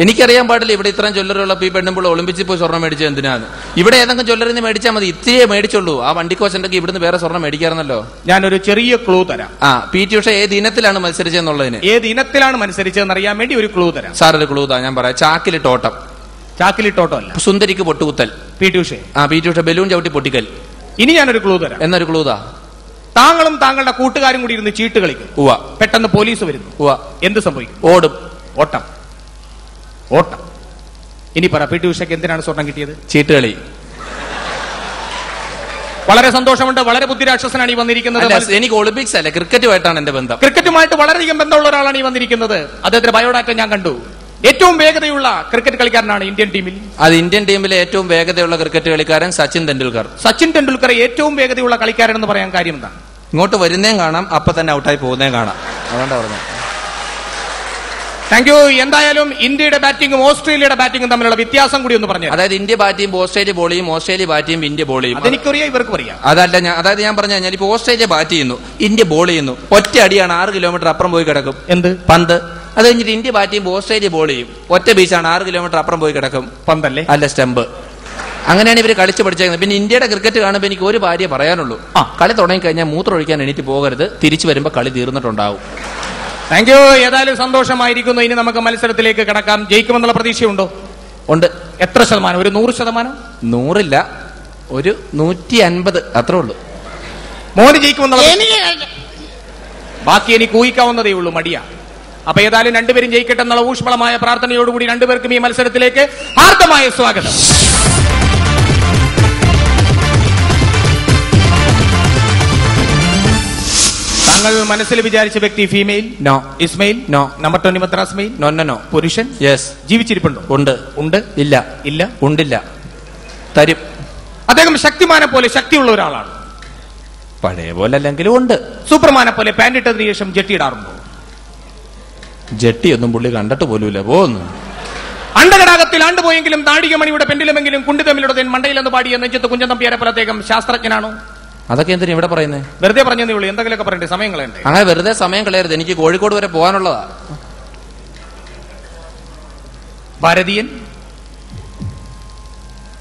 എനിക്കറിയാൻ പാടില്ല ഇവിടെ ഇത്രയും ജ്വല്ലറിയുള്ളപ്പോൾ ഈ പെണ്ണുമ്പോൾ ഒളിമ്പിച്ച് പോയി സ്വർണം മേടിച്ചത് എന്തിനാണ് ഇവിടെ ഏതെങ്കിലും ജ്വല്ലറി നിന്ന് മേടിച്ചാൽ മതി. ഇത്രയേ മേടിച്ചുള്ളൂ. ആ വണ്ടിക്കോശന്റെ ഇവിടുന്ന് വേറെ സ്വർണം മേടിക്കാറുന്നല്ലോ ഞാനൊരു ചെറിയ ക്ലൂ തരാം. ആ പി. ടി. ഉഷ ഏത് ഇനത്തിലാണ് മത്സരിച്ചെന്നുള്ളതിന് ഏത് ഇനത്തിലാണ് മത്സരിച്ചതെന്ന് അറിയാൻ വേണ്ടി ഒരു ക്ലൂ തരാം. സാർ ഒരു ക്ലൂ താ ഞാൻ പറയാം. ടോട്ടം ചാക്കിൽ ടോട്ടം അല്ല സുന്ദരിക്ക് പൊട്ടുകുത്തൽ. പി. ടി. ഉഷ. ആ പി. ടി. ഉഷ ബലൂൺ ചവിട്ടി പൊട്ടിക്കൽ. ഇനി ഞാനൊരു ക്ലൂ തരാം. എന്നൊരു ക്ലൂ താ. താങ്കളും താങ്കളുടെ കൂട്ടുകാരും കൂടി ഇരുന്ന് ചീട്ട് കളിക്കും. പെട്ടെന്ന് പോലീസ് വരുന്നു. എന്ത് സംഭവിക്കും? ഓടും. ഓട്ടം. ഓട്ടം. ഇനി പറ പി ടി ഉഷയ്ക്ക് എന്തിനാണ് സ്വർണം കിട്ടിയത്? ചീട്ടുകളി. വളരെ സന്തോഷമുണ്ട് വളരെ ബുദ്ധിരാക്ഷസനാണ് ഈ വന്നിരിക്കുന്നത്. എനിക്ക് ഒളിമ്പിക്സ് അല്ല ക്രിക്കറ്റുമായിട്ടാണ് എന്റെ ബന്ധം. ക്രിക്കറ്റുമായിട്ട് വളരെയധികം ബന്ധമുള്ള ഒരാളാണ് ഈ വന്നിരിക്കുന്നത്. അദ്ദേഹത്തിന്റെ ബയോഡാറ്റ ഞാൻ കണ്ടു. ഏറ്റവും വേഗതയുള്ള ക്രിക്കറ്റ് കളിക്കാരനാണ് ഇന്ത്യൻ ടീമിൽ. അത് ഇന്ത്യൻ ടീമിലെ ഏറ്റവും വേഗതയുള്ള ക്രിക്കറ്റ് കളിക്കാരൻ സച്ചിൻ തെണ്ടുൽക്കർ സച്ചിൻ ടെണ്ടുൽക്കർ ഏറ്റവും വേഗതയുള്ള കളിക്കാരൻ എന്ന് പറയാൻ കാര്യം എന്താണ്? ഇങ്ങോട്ട് വരുന്നേം കാണാം അപ്പൊ തന്നെ ഔട്ടായി പോകുന്നേം കാണാം. അതുകൊണ്ടാണ് പറഞ്ഞത്. താങ്ക് യു എന്തായാലും ഇന്ത്യയുടെ ബാറ്റിംഗും ഓസ്ട്രേലിയയുടെ ബാറ്റിംഗും തമ്മിലുള്ള വ്യത്യാസം കൂടി ഒന്ന് പറഞ്ഞു അതായത് ഇന്ത്യ ബാറ്റ് ചെയ്യുമ്പോൾ ഓസ്ട്രേലിയ ബോൾ ചെയ്യും ഓസ്ട്രേലിയ ബാറ്റ് ചെയ്യുമ്പോൾ ഇന്ത്യ ബോൾ ചെയ്യും. അതെനിക്കറിയാം ഇവർക്ക് പറയാം അതല്ല ഞാൻ അതായത് ഞാൻ പറഞ്ഞു കഴിഞ്ഞാൽ ഇപ്പൊ ഓസ്ട്രേലിയ ബാറ്റ് ചെയ്യുന്നു ഇന്ത്യ ബോൾ ചെയ്യുന്നു. ഒറ്റ അടിയാണ് ആറ് കിലോമീറ്റർ അപ്പുറം പോയി കിടക്കും. എന്ത്? പന്ത്. അത് കഴിഞ്ഞിട്ട് ഇന്ത്യ ബാറ്റ് ചെയ്യുമ്പോൾ ഓസ്ട്രേലിയ ബോൾ ചെയ്യും. ഒറ്റ ബീച്ചാണ് ആറ് കിലോമീറ്റർ അപ്പുറം പോയി കിടക്കും. പന്തല്ലേ? അല്ല സ്റ്റംപ് അങ്ങനെയാണ് ഇവർ കളിച്ച് പഠിച്ചേക്കുന്നത്. പിന്നെ ഇന്ത്യയുടെ ക്രിക്കറ്റ് കാണുമ്പോൾ എനിക്ക് ഒരു ഭാര്യ പറയാനുള്ളൂ. ആ. കളി തുടങ്ങി കഴിഞ്ഞാൽ മൂത്രം ഒഴിക്കാൻ എണീറ്റ് പോകരുത്. തിരിച്ചു വരുമ്പോൾ കളി തീർന്നിട്ടുണ്ടാവും. Thank you. ഏതായാലും സന്തോഷമായിരിക്കുന്നു. ഇനി നമുക്ക് മത്സരത്തിലേക്ക് കടക്കാം. ജയിക്കുമെന്നുള്ള പ്രതീക്ഷയുണ്ടോ? ഉണ്ട്. എത്ര ശതമാനം? ഒരു നൂറ് ശതമാനം? നൂറില്ല. ഒരു നൂറ്റി അൻപത് അത്രേ ഉള്ളൂ. മോന് ജയിക്കുമെന്നുള്ള ബാക്കി എനിക്ക് ഊഹിക്കാവുന്നതേ ഉള്ളൂ. മടിയ. അപ്പൊ ഏതായാലും രണ്ടുപേരും ജയിക്കട്ടെ എന്നുള്ള ഊഷ്മളമായ പ്രാർത്ഥനയോടുകൂടി രണ്ടുപേർക്കും ഈ മത്സരത്തിലേക്ക് ഹാർദമായ സ്വാഗതം. താങ്കൾ മനസ്സിൽ വിചാരിച്ച വ്യക്തി female no Ismail no number twenty Madras mail no no പുരുഷൻ? യെസ് ജീവിച്ചിരിപ്പുണ്ടോ? ഉണ്ട്. ഉണ്ട്? ഇല്ല. ഇല്ല? ഉണ്ടില്ല. തരും. അദ്ദേഹം ശക്തിമാനെ പോലെ ശക്തിയുള്ള ഒരാളാണ്. പഴയ പോലെ അല്ലെങ്കിലും ഉണ്ട്. സൂപ്പർമാനെ പോലെ പാന്റ് ജെട്ടി ശേഷം ജെട്ടി ഒന്നും പുള്ളി കണ്ടിട്ട് പോലുമില്ല. പോകുന്നു അണ്ടകടാകത്തിൽ ആണ്ടുപോയെങ്കിലും താടികമണിയുടെ പെൻഡിലുമെങ്കിലും മണ്ടയിൽ മണ്ടയിലെന്ന് പാടിയ നെഞ്ചത്ത് കുഞ്ചൻ തമ്പിയാരെ പോലെ അദ്ദേഹം ശാസ്ത്രജ്ഞനാണോ? അതൊക്കെ എന്തിനാ ഇവിടെ പറയുന്നത് വെറുതെ പറഞ്ഞേ ഉള്ളൂ എന്തെങ്കിലുമൊക്കെ പറയണ്ടേ? സമയം കളയണ്ടേ? അങ്ങനെ വെറുതെ സമയം കളയരുത്. എനിക്ക് കോഴിക്കോട് വരെ പോകാനുള്ളതാ. ഭാരതീയൻ?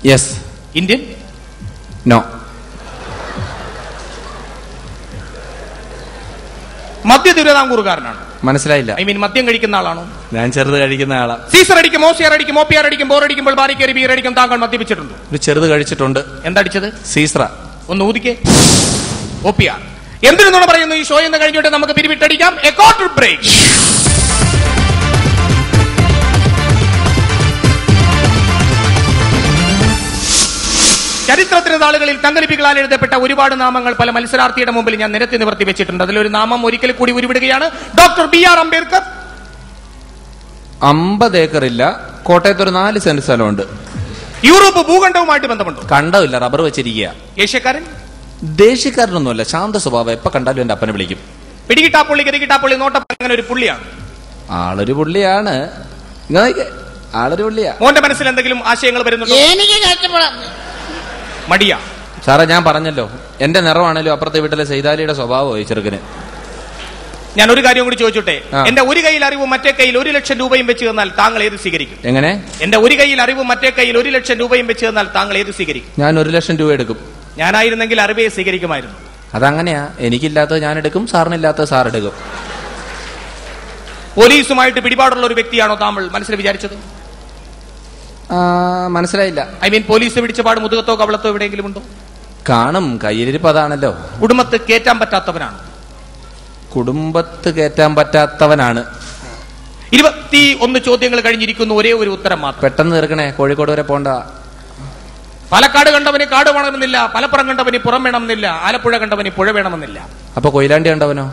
Yes Indian? നോ മദ്യ തിരുവിതാംകൂറുകാരനാണ് മനസ്സിലായില്ല. ഐ മീൻ മദ്യം കഴിക്കുന്ന ആളാണോ? ഞാൻ ചെറുത് കഴിക്കുന്ന ആളാ. സീസർ അടിക്കും ഓസിയർ അടിക്കും മോപ്പിയാർ അടിക്കും ബോർ അടിക്കുമ്പോൾ ബാരിക്കേറി ബീർ അടിക്കും താങ്കൾ മദ്യപിച്ചിട്ടുണ്ട്? ഒരു ചെറുത് കഴിച്ചിട്ടുണ്ട്. എന്താ എന്തടിച്ചത് സീസ്ര ഒന്ന് ഊതിക്കേ. ഓപ്പിയാർ എന്തിനാണ് പറയുന്നു? ഈ ഷോ എന്ന് കഴിഞ്ഞിട്ട് നമുക്ക് പിരിവിട്ടടിക്കാം. ബ്രേക്ക് ചരിത്രത്തിന് താളുകളിൽ തങ്കലിപ്പികളാൽ എഴുതപ്പെട്ട ഒരുപാട് നാമങ്ങൾ പല മത്സരാർത്ഥിയുടെ മുമ്പിൽ ഞാൻ നിരത്തി നിവർത്തി വെച്ചിട്ടുണ്ട്. അതിലൊരു നാമം ഒരിക്കൽ കൂടി ഉരുവിടുകയാണ്. Doctor B R Ambedkar. അമ്പത് ഏക്കറില്ല. കോട്ടയത്ത് ഒരു നാല് സെന്റ് സ്ഥലമുണ്ട്. യൂറോപ്പ് ഭൂഖണ്ഡവുമായിട്ട് ബന്ധമുണ്ടോ? കണ്ടമില്ല റബ്ബർ വെച്ചിരിക്കുക. ഏഷ്യക്കാരൻ? ദേശീയക്കാരനൊന്നുമല്ല ശാന്ത സ്വഭാവം എപ്പോ കണ്ടാലും എന്റെ അപ്പനെ വിളിക്കും. പിടികിട്ടാ പുള്ളി കിടികിട്ടാ പുള്ളി നോട്ടപ്പ അങ്ങനെ ഒരു പുള്ളിയാണ്. ആളൊരു പുള്ളിയാണ്. ആളൊരു പുള്ളിയാ. മോന്റെ മനസ്സിൽ എന്തെങ്കിലും ആശയങ്ങൾ വരുന്നുണ്ടോ? എനിക്ക് മടിയ. സാറേ ഞാൻ പറഞ്ഞല്ലോ എന്റെ നിറമാണേലും അപ്പുറത്തെ വീട്ടിലെ സൈതാലിയുടെ സ്വഭാവമായി ചെറുക്കന്. ഞാൻ ഒരു കാര്യം കൂടി ചോദിച്ചോട്ടെ. എന്റെ ഒരു കയ്യിൽ അറിവും മറ്റേ കയ്യിൽ ഒരു ലക്ഷം രൂപയും വെച്ച് തന്നാൽ താങ്കൾ ഏത് സ്വീകരിക്കും? എങ്ങനെ? എന്റെ ഒരു കയ്യിൽ അറിവും മറ്റേ കയ്യിൽ ഒരു ലക്ഷം രൂപയും വെച്ച് തന്നാൽ താങ്കൾ ഏത് സ്വീകരിക്കും? ഞാൻ ഒരു ലക്ഷം രൂപ എടുക്കും. ഞാനായിരുന്നെങ്കിൽ അറിവേ സ്വീകരിക്കുമായിരുന്നു. അതങ്ങനെയാ. എനിക്കില്ലാത്തത് ഞാൻ എടുക്കും സാറിനില്ലാത്തത് സാർ എടുക്കും. പോലീസുമായിട്ട് പിടിപാടുള്ള ഒരു വ്യക്തിയാണോ താമൾ മനസ്സിൽ വിചാരിച്ചത്? മനസ്സിലായില്ല. ഐ മീൻ പോലീസ് പിടിച്ച പാട് മുതുകത്തോ കവളത്തോ എവിടെയെങ്കിലും ഉണ്ടോ? കാണും. കയ്യിലിരിപ്പ് അതാണല്ലോ. കുടുംബത്ത് കേറ്റാൻ പറ്റാത്തവനാണ്? കുടുംബത്ത് കയറ്റാൻ പറ്റാത്തവനാണ്. ഇരുപത്തി ഒന്ന് ചോദ്യങ്ങൾ കഴിഞ്ഞിരിക്കുന്നു ഒരേ ഒരു ഉത്തരം മാത്രം. പെട്ടെന്ന് തീർക്കണേ കോഴിക്കോട് വരെ പോണ്ട. പാലക്കാട് കണ്ടവന് കാട് വേണമെന്നില്ല പലപ്പുറം കണ്ടവന് പുറം വേണമെന്നില്ല ആലപ്പുഴ കണ്ടവന് പുഴ വേണമെന്നില്ല. അപ്പൊ കൊയിലാണ്ടി കണ്ടവനോ?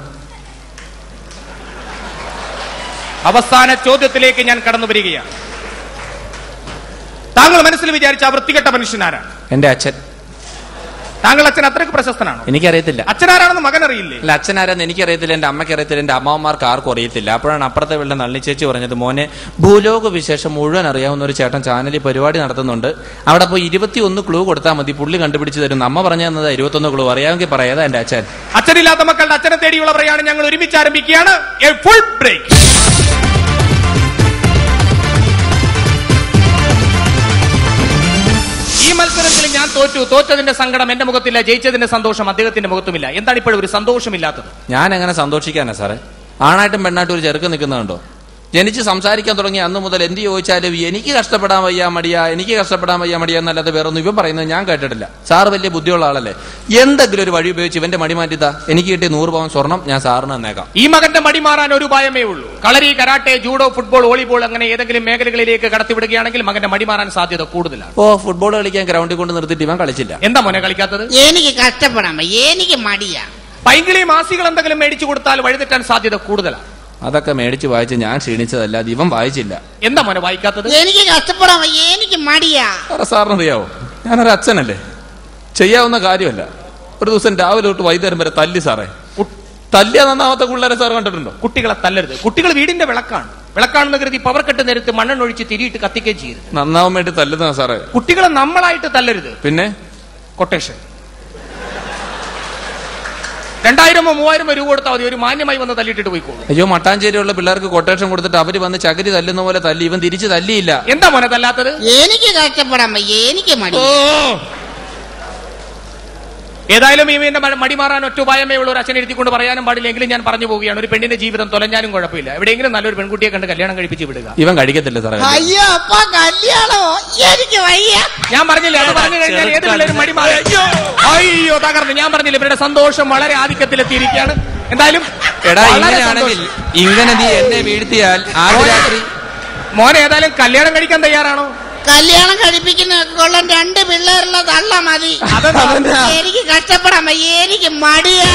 അവസാന ചോദ്യത്തിലേക്ക് ഞാൻ കടന്നു വരികയാണ്. താങ്കൾ മനസ്സിൽ വിചാരിച്ച വൃത്തികെട്ട മനുഷ്യനാരാണ് എന്റെ അച്ഛൻ. താങ്കൾ അച്ഛൻ അത്രയ്ക്ക് പ്രശസ്തനാണ്? എനിക്കറിയത്തില്ല. അച്ഛനാരാണെന്ന് മകൻ അറിയില്ലേ? അല്ല അച്ഛനാരെന്ന് എനിക്കറിയത്തില്ല എന്റെ അമ്മയ്ക്ക് അറിയത്തില്ല എന്റെ അമ്മമാർക്ക് ആർക്കും അറിയത്തില്ല. അപ്പോഴാണ് അപ്പുറത്തെ വീട്ടിലെ നള്ളി ചേച്ചി പറഞ്ഞത് മോനെ ഭൂലോക വിശേഷം മുഴുവൻ അറിയാവുന്ന ഒരു ചേട്ടൻ ചാനലിൽ പരിപാടി നടത്തുന്നുണ്ട്. അവിടെ പോയി ഇരുപത്തിയൊന്ന് ക്ലൂ കൊടുത്താൽ മതി. പുള്ളി കണ്ടുപിടിച്ച് തരും. അമ്മ പറഞ്ഞു തന്നത് ഇരുപത്തൊന്ന് ക്ലൂ അറിയാമെങ്കിൽ പറയാതാ എന്റെ അച്ഛൻ. അച്ഛനില്ലാത്ത മക്കളുടെ അച്ഛനെ തേടിയുള്ളവരെയാണ് ഞങ്ങൾ ഒരുമിച്ച് ആരംഭിക്കുകയാണ്. എ ഫുൾ ബ്രേക്ക് മത്സരത്തിൽ ഞാൻ തോറ്റു. തോറ്റതിന്റെ സങ്കടം എന്റെ മുഖത്തില്ല ജയിച്ചതിന്റെ സന്തോഷം അദ്ദേഹത്തിന്റെ മുഖത്തുമില്ല. എന്താണ് ഇപ്പോഴും ഒരു സന്തോഷമില്ലാത്തത്? ഞാൻ എങ്ങനെ സന്തോഷിക്കാനാ സാറേ? ആണായിട്ടും പെണ്ണായിട്ടും ഒരു ചെറുക്കം നിൽക്കുന്നുണ്ടോ ജനിച്ച് സംസാരിക്കാൻ തുടങ്ങി അന്ന് മുതൽ എന്ത് ചോദിച്ചാലും എനിക്ക് കഷ്ടപ്പെടാൻ വയ്യാ മടിയാ എനിക്ക് കഷ്ടപ്പെടാൻ വയ്യാ മടിയാ എന്നല്ലാതെ വേറെ ഒന്നും ഇവൻ പറയുന്നത് ഞാൻ കേട്ടിട്ടില്ല. സാറ് വലിയ ബുദ്ധിയുള്ള ആളല്ലേ. എന്തെങ്കിലും ഒരു വഴി ഉപയോഗിച്ച് ഇവന്റെ മടി മാറ്റിത്താ എനിക്ക് കിട്ടിയ നൂറ് പവൻ സ്വർണം ഞാൻ സാറിന് തന്നേക്കാം. ഈ മകന്റെ മടി മാറാൻ ഒരു ഉപായമേ ഉള്ളൂ. Kalari karate judo football volleyball അങ്ങനെ ഏതെങ്കിലും മേഖലകളിലേക്ക് കടത്തിവിടുകയാണെങ്കിൽ മകന്റെ മടി മാറാൻ സാധ്യത കൂടുതലാണ്. ഓ ഫുട്ബോൾ കളിക്കാൻ ഗ്രൗണ്ടിൽ കൊണ്ട് നിർത്തിയിട്ട് ഇവൻ കളിച്ചില്ല. എന്താ മോനെ കളിക്കാത്തത്? എനിക്ക് കഷ്ടപ്പെടാൻ വയ്യ എനിക്ക് മടിയാ. പൈങ്കിളി മാസികൾ എന്തെങ്കിലും മേടിച്ചു കൊടുത്താൽ വഴിതെറ്റാൻ സാധ്യത കൂടുതലാണ്. അതൊക്കെ മേടിച്ച് വായിച്ച് ഞാൻ ക്ഷീണിച്ചതല്ല ഇവൻ വായിച്ചില്ല. എന്താ മോനെ വായിക്കാത്തത്? എനിക്ക് കഷ്ടപ്പെടാൻ വയ്യ എനിക്ക് മടിയാ. സാറേ സാറിനറിയാവോ ഞാനൊരു അച്ഛനല്ലേ? ചെയ്യാവുന്ന കാര്യമല്ല. ഒരു ദിവസം രാവിലെ തൊട്ട് വൈകുന്നേരം വരെ തല്ലി സാറേ. തല്ലിയ നന്നാമത്തെ പിള്ളേരെ സാർ കണ്ടിട്ടുണ്ടോ? കുട്ടികളെ തല്ലരുത്. കുട്ടികൾ വീടിന്റെ വിളക്കാണ്. വിളക്കാണെന്ന് കരുതി പവർ കെട്ട് നേരത്ത് മണ്ണെണ്ണൊഴിച്ച് തിരിയിട്ട് കത്തിക്കുകയും ചെയ്യരുത്. നന്നാവാൻ വേണ്ടി തല്ലുന്ന സാറേ. കുട്ടികളെ നമ്മളായിട്ട് തല്ലരുത്. പിന്നെ? കൊട്ടേഷൻ രണ്ടായിരമോ മൂവായിരമോ രൂപ കൊടുത്താൽ മതി. ഒരു മാന്യമായി വന്ന് തല്ലിട്ടിട്ട് പോയിക്കോളൂ. അയ്യോ മട്ടാഞ്ചേരിയുള്ള പിള്ളേർക്ക് കൊട്ടേഷൻ കൊടുത്തിട്ട് അവർ വന്ന് ചകരി തല്ലുന്ന പോലെ തല്ലി. ഇവൻ തിരിച്ചു തല്ലിയില്ല. എന്താ മോനെ തല്ലാത്തത്? എനിക്ക് കഷ്ടപ്പെടാൻ വയ്യ. എനിക്ക് മടിയാ ഏതായാലും ഈ എന്റെ മടി മാറാൻ ഒറ്റ ഉപായമേ ഉള്ളൂ. ഒരു അച്ഛൻ എഴുതിക്കൊണ്ട് പറയാനും പാടില്ലെങ്കിലും ഞാൻ പറഞ്ഞു പോവുകയാണ്. ഒരു പെണ്ണിന്റെ ജീവിതം തൊലഞ്ഞാലും കുഴപ്പമില്ല. എവിടെയെങ്കിലും നല്ലൊരു പെൺകുട്ടിയെ കണ്ട് കല്യാണം കഴിപ്പിച്ച് വിടുക. ഇവൻ കഴിക്കത്തില്ല സാറേ. അയ്യോ അപ്പ കല്യാണോ എനിക്ക് വയ്യ. ഞാൻ പറഞ്ഞില്ല അത് പറഞ്ഞു കഴിഞ്ഞാൽ ഏത് പിള്ളേരും മടി മാറി? അയ്യോ. തകർന്നു. ഞാൻ പറഞ്ഞില്ല ഇവരുടെ സന്തോഷം വളരെ ആധിക്യത്തിലെത്തിയിരിക്കുകയാണ്. എന്തായാലും എടാ ഇങ്ങനെയാണെങ്കിൽ ഇങ്ങനെ നീ എന്നെ വീഴ്ത്തിയാൽ ആദ്യ രാത്രി മോനെ ഏതായാലും കല്യാണം കഴിക്കാൻ തയ്യാറാണോ? കല്യാണം കഴിപ്പിക്കുന്ന കൊള്ളം രണ്ട് പിള്ളേരുള്ള തള്ള മതി? എനിക്ക് കഷ്ടപ്പെടാൻ എനിക്ക് മടിയാ.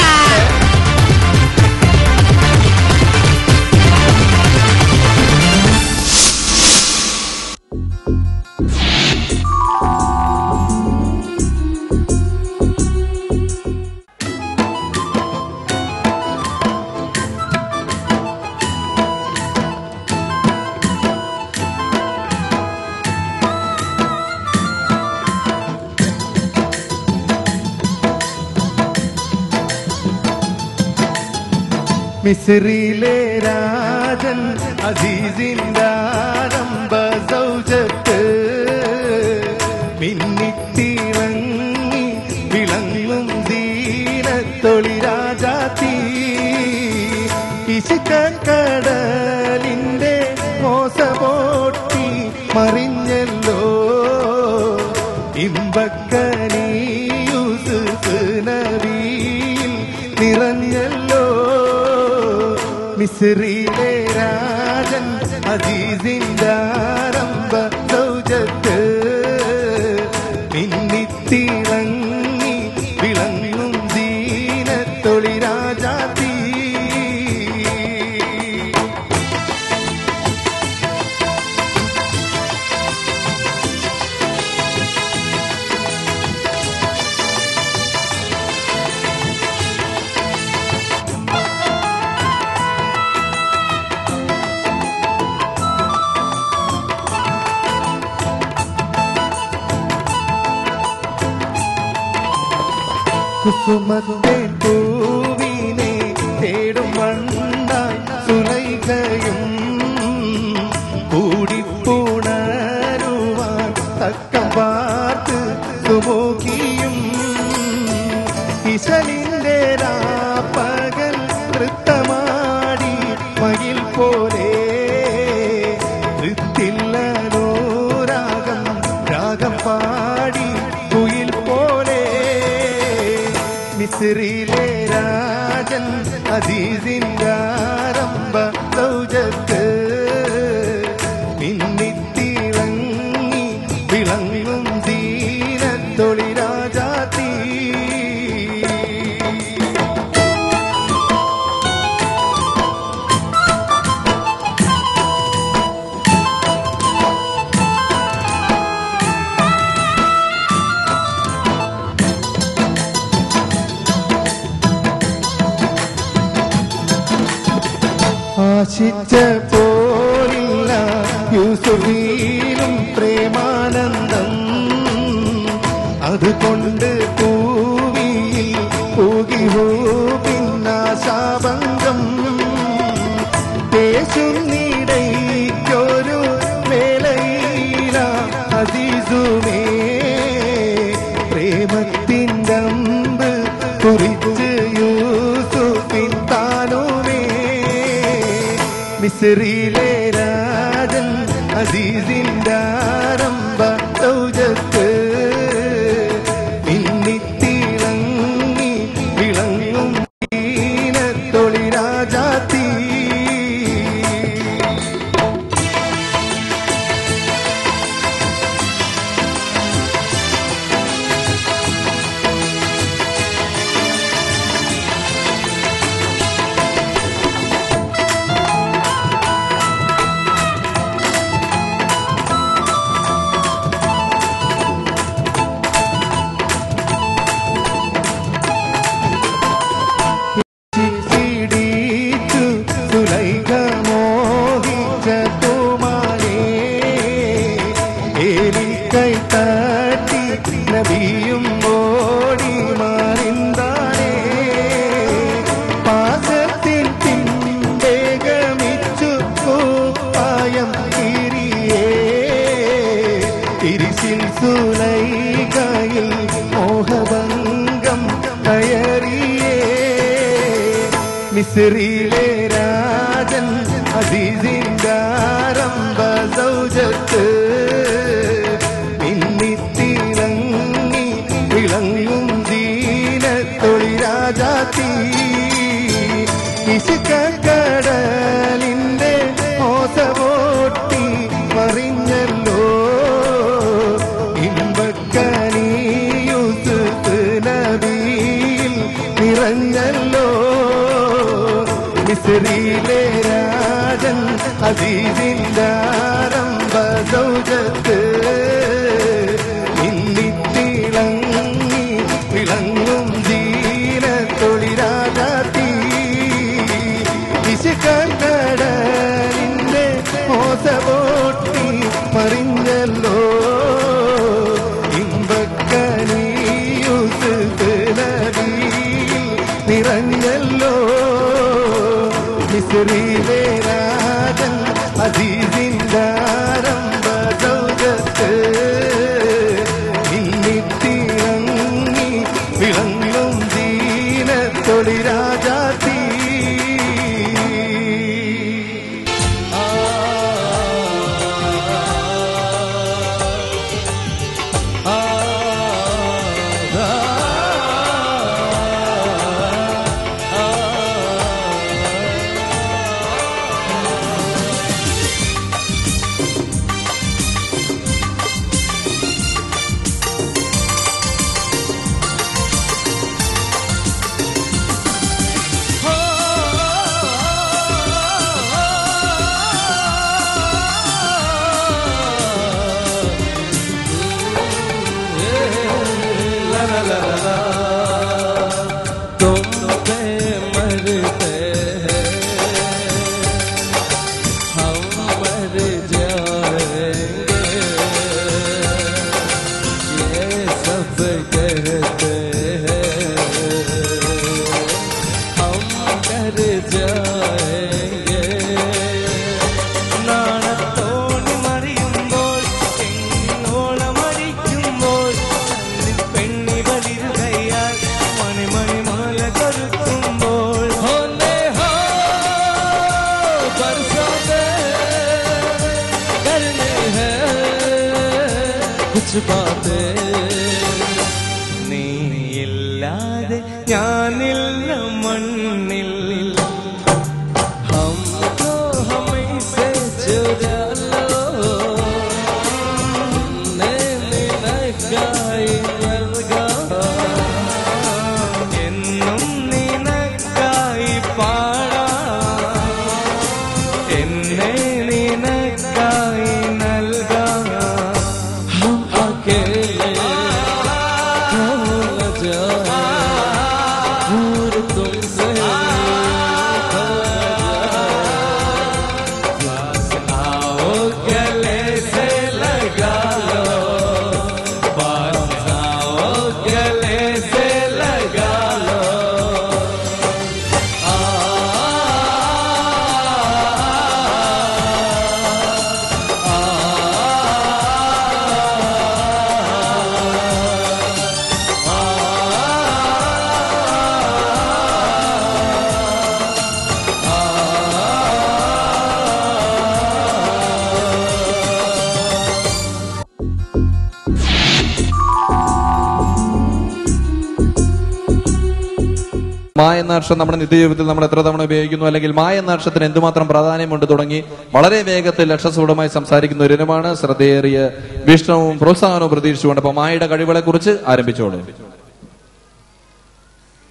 മിസ്രിയിലെ രാജൻ അസീസിന്റെ ആരംഭ സൗജത്ത് മോസപോട്ടി മറിഞ്ഞല്ലോ. ഇമ്പക്കനി മിസ്രിയിലെ ആശിച്ച പോലില്ല യൂസുഫീലും മിസ്രിയിലെ അക്ഷരം നമ്മുടെ നിത്യജീവിതത്തിൽ നമ്മൾ എത്ര തവണ ഉപയോഗിക്കുന്നു അല്ലെങ്കിൽ മായ എന്ന അക്ഷരത്തിന് എന്തുമാത്രം പ്രാധാന്യമുണ്ട് തുടങ്ങി വളരെ വേഗത്തിൽ ലക്ഷസൂടമായി സംസാരിക്കുന്ന ഒരു ഇനമാണ് ശ്രദ്ധയേറിയ വീക്ഷണവും പ്രോത്സാഹനവും പ്രതീക്ഷിച്ചുകൊണ്ട് അപ്പൊ മായയുടെ കഴിവുകളെ കുറിച്ച് ആരംഭിച്ചോളൂ.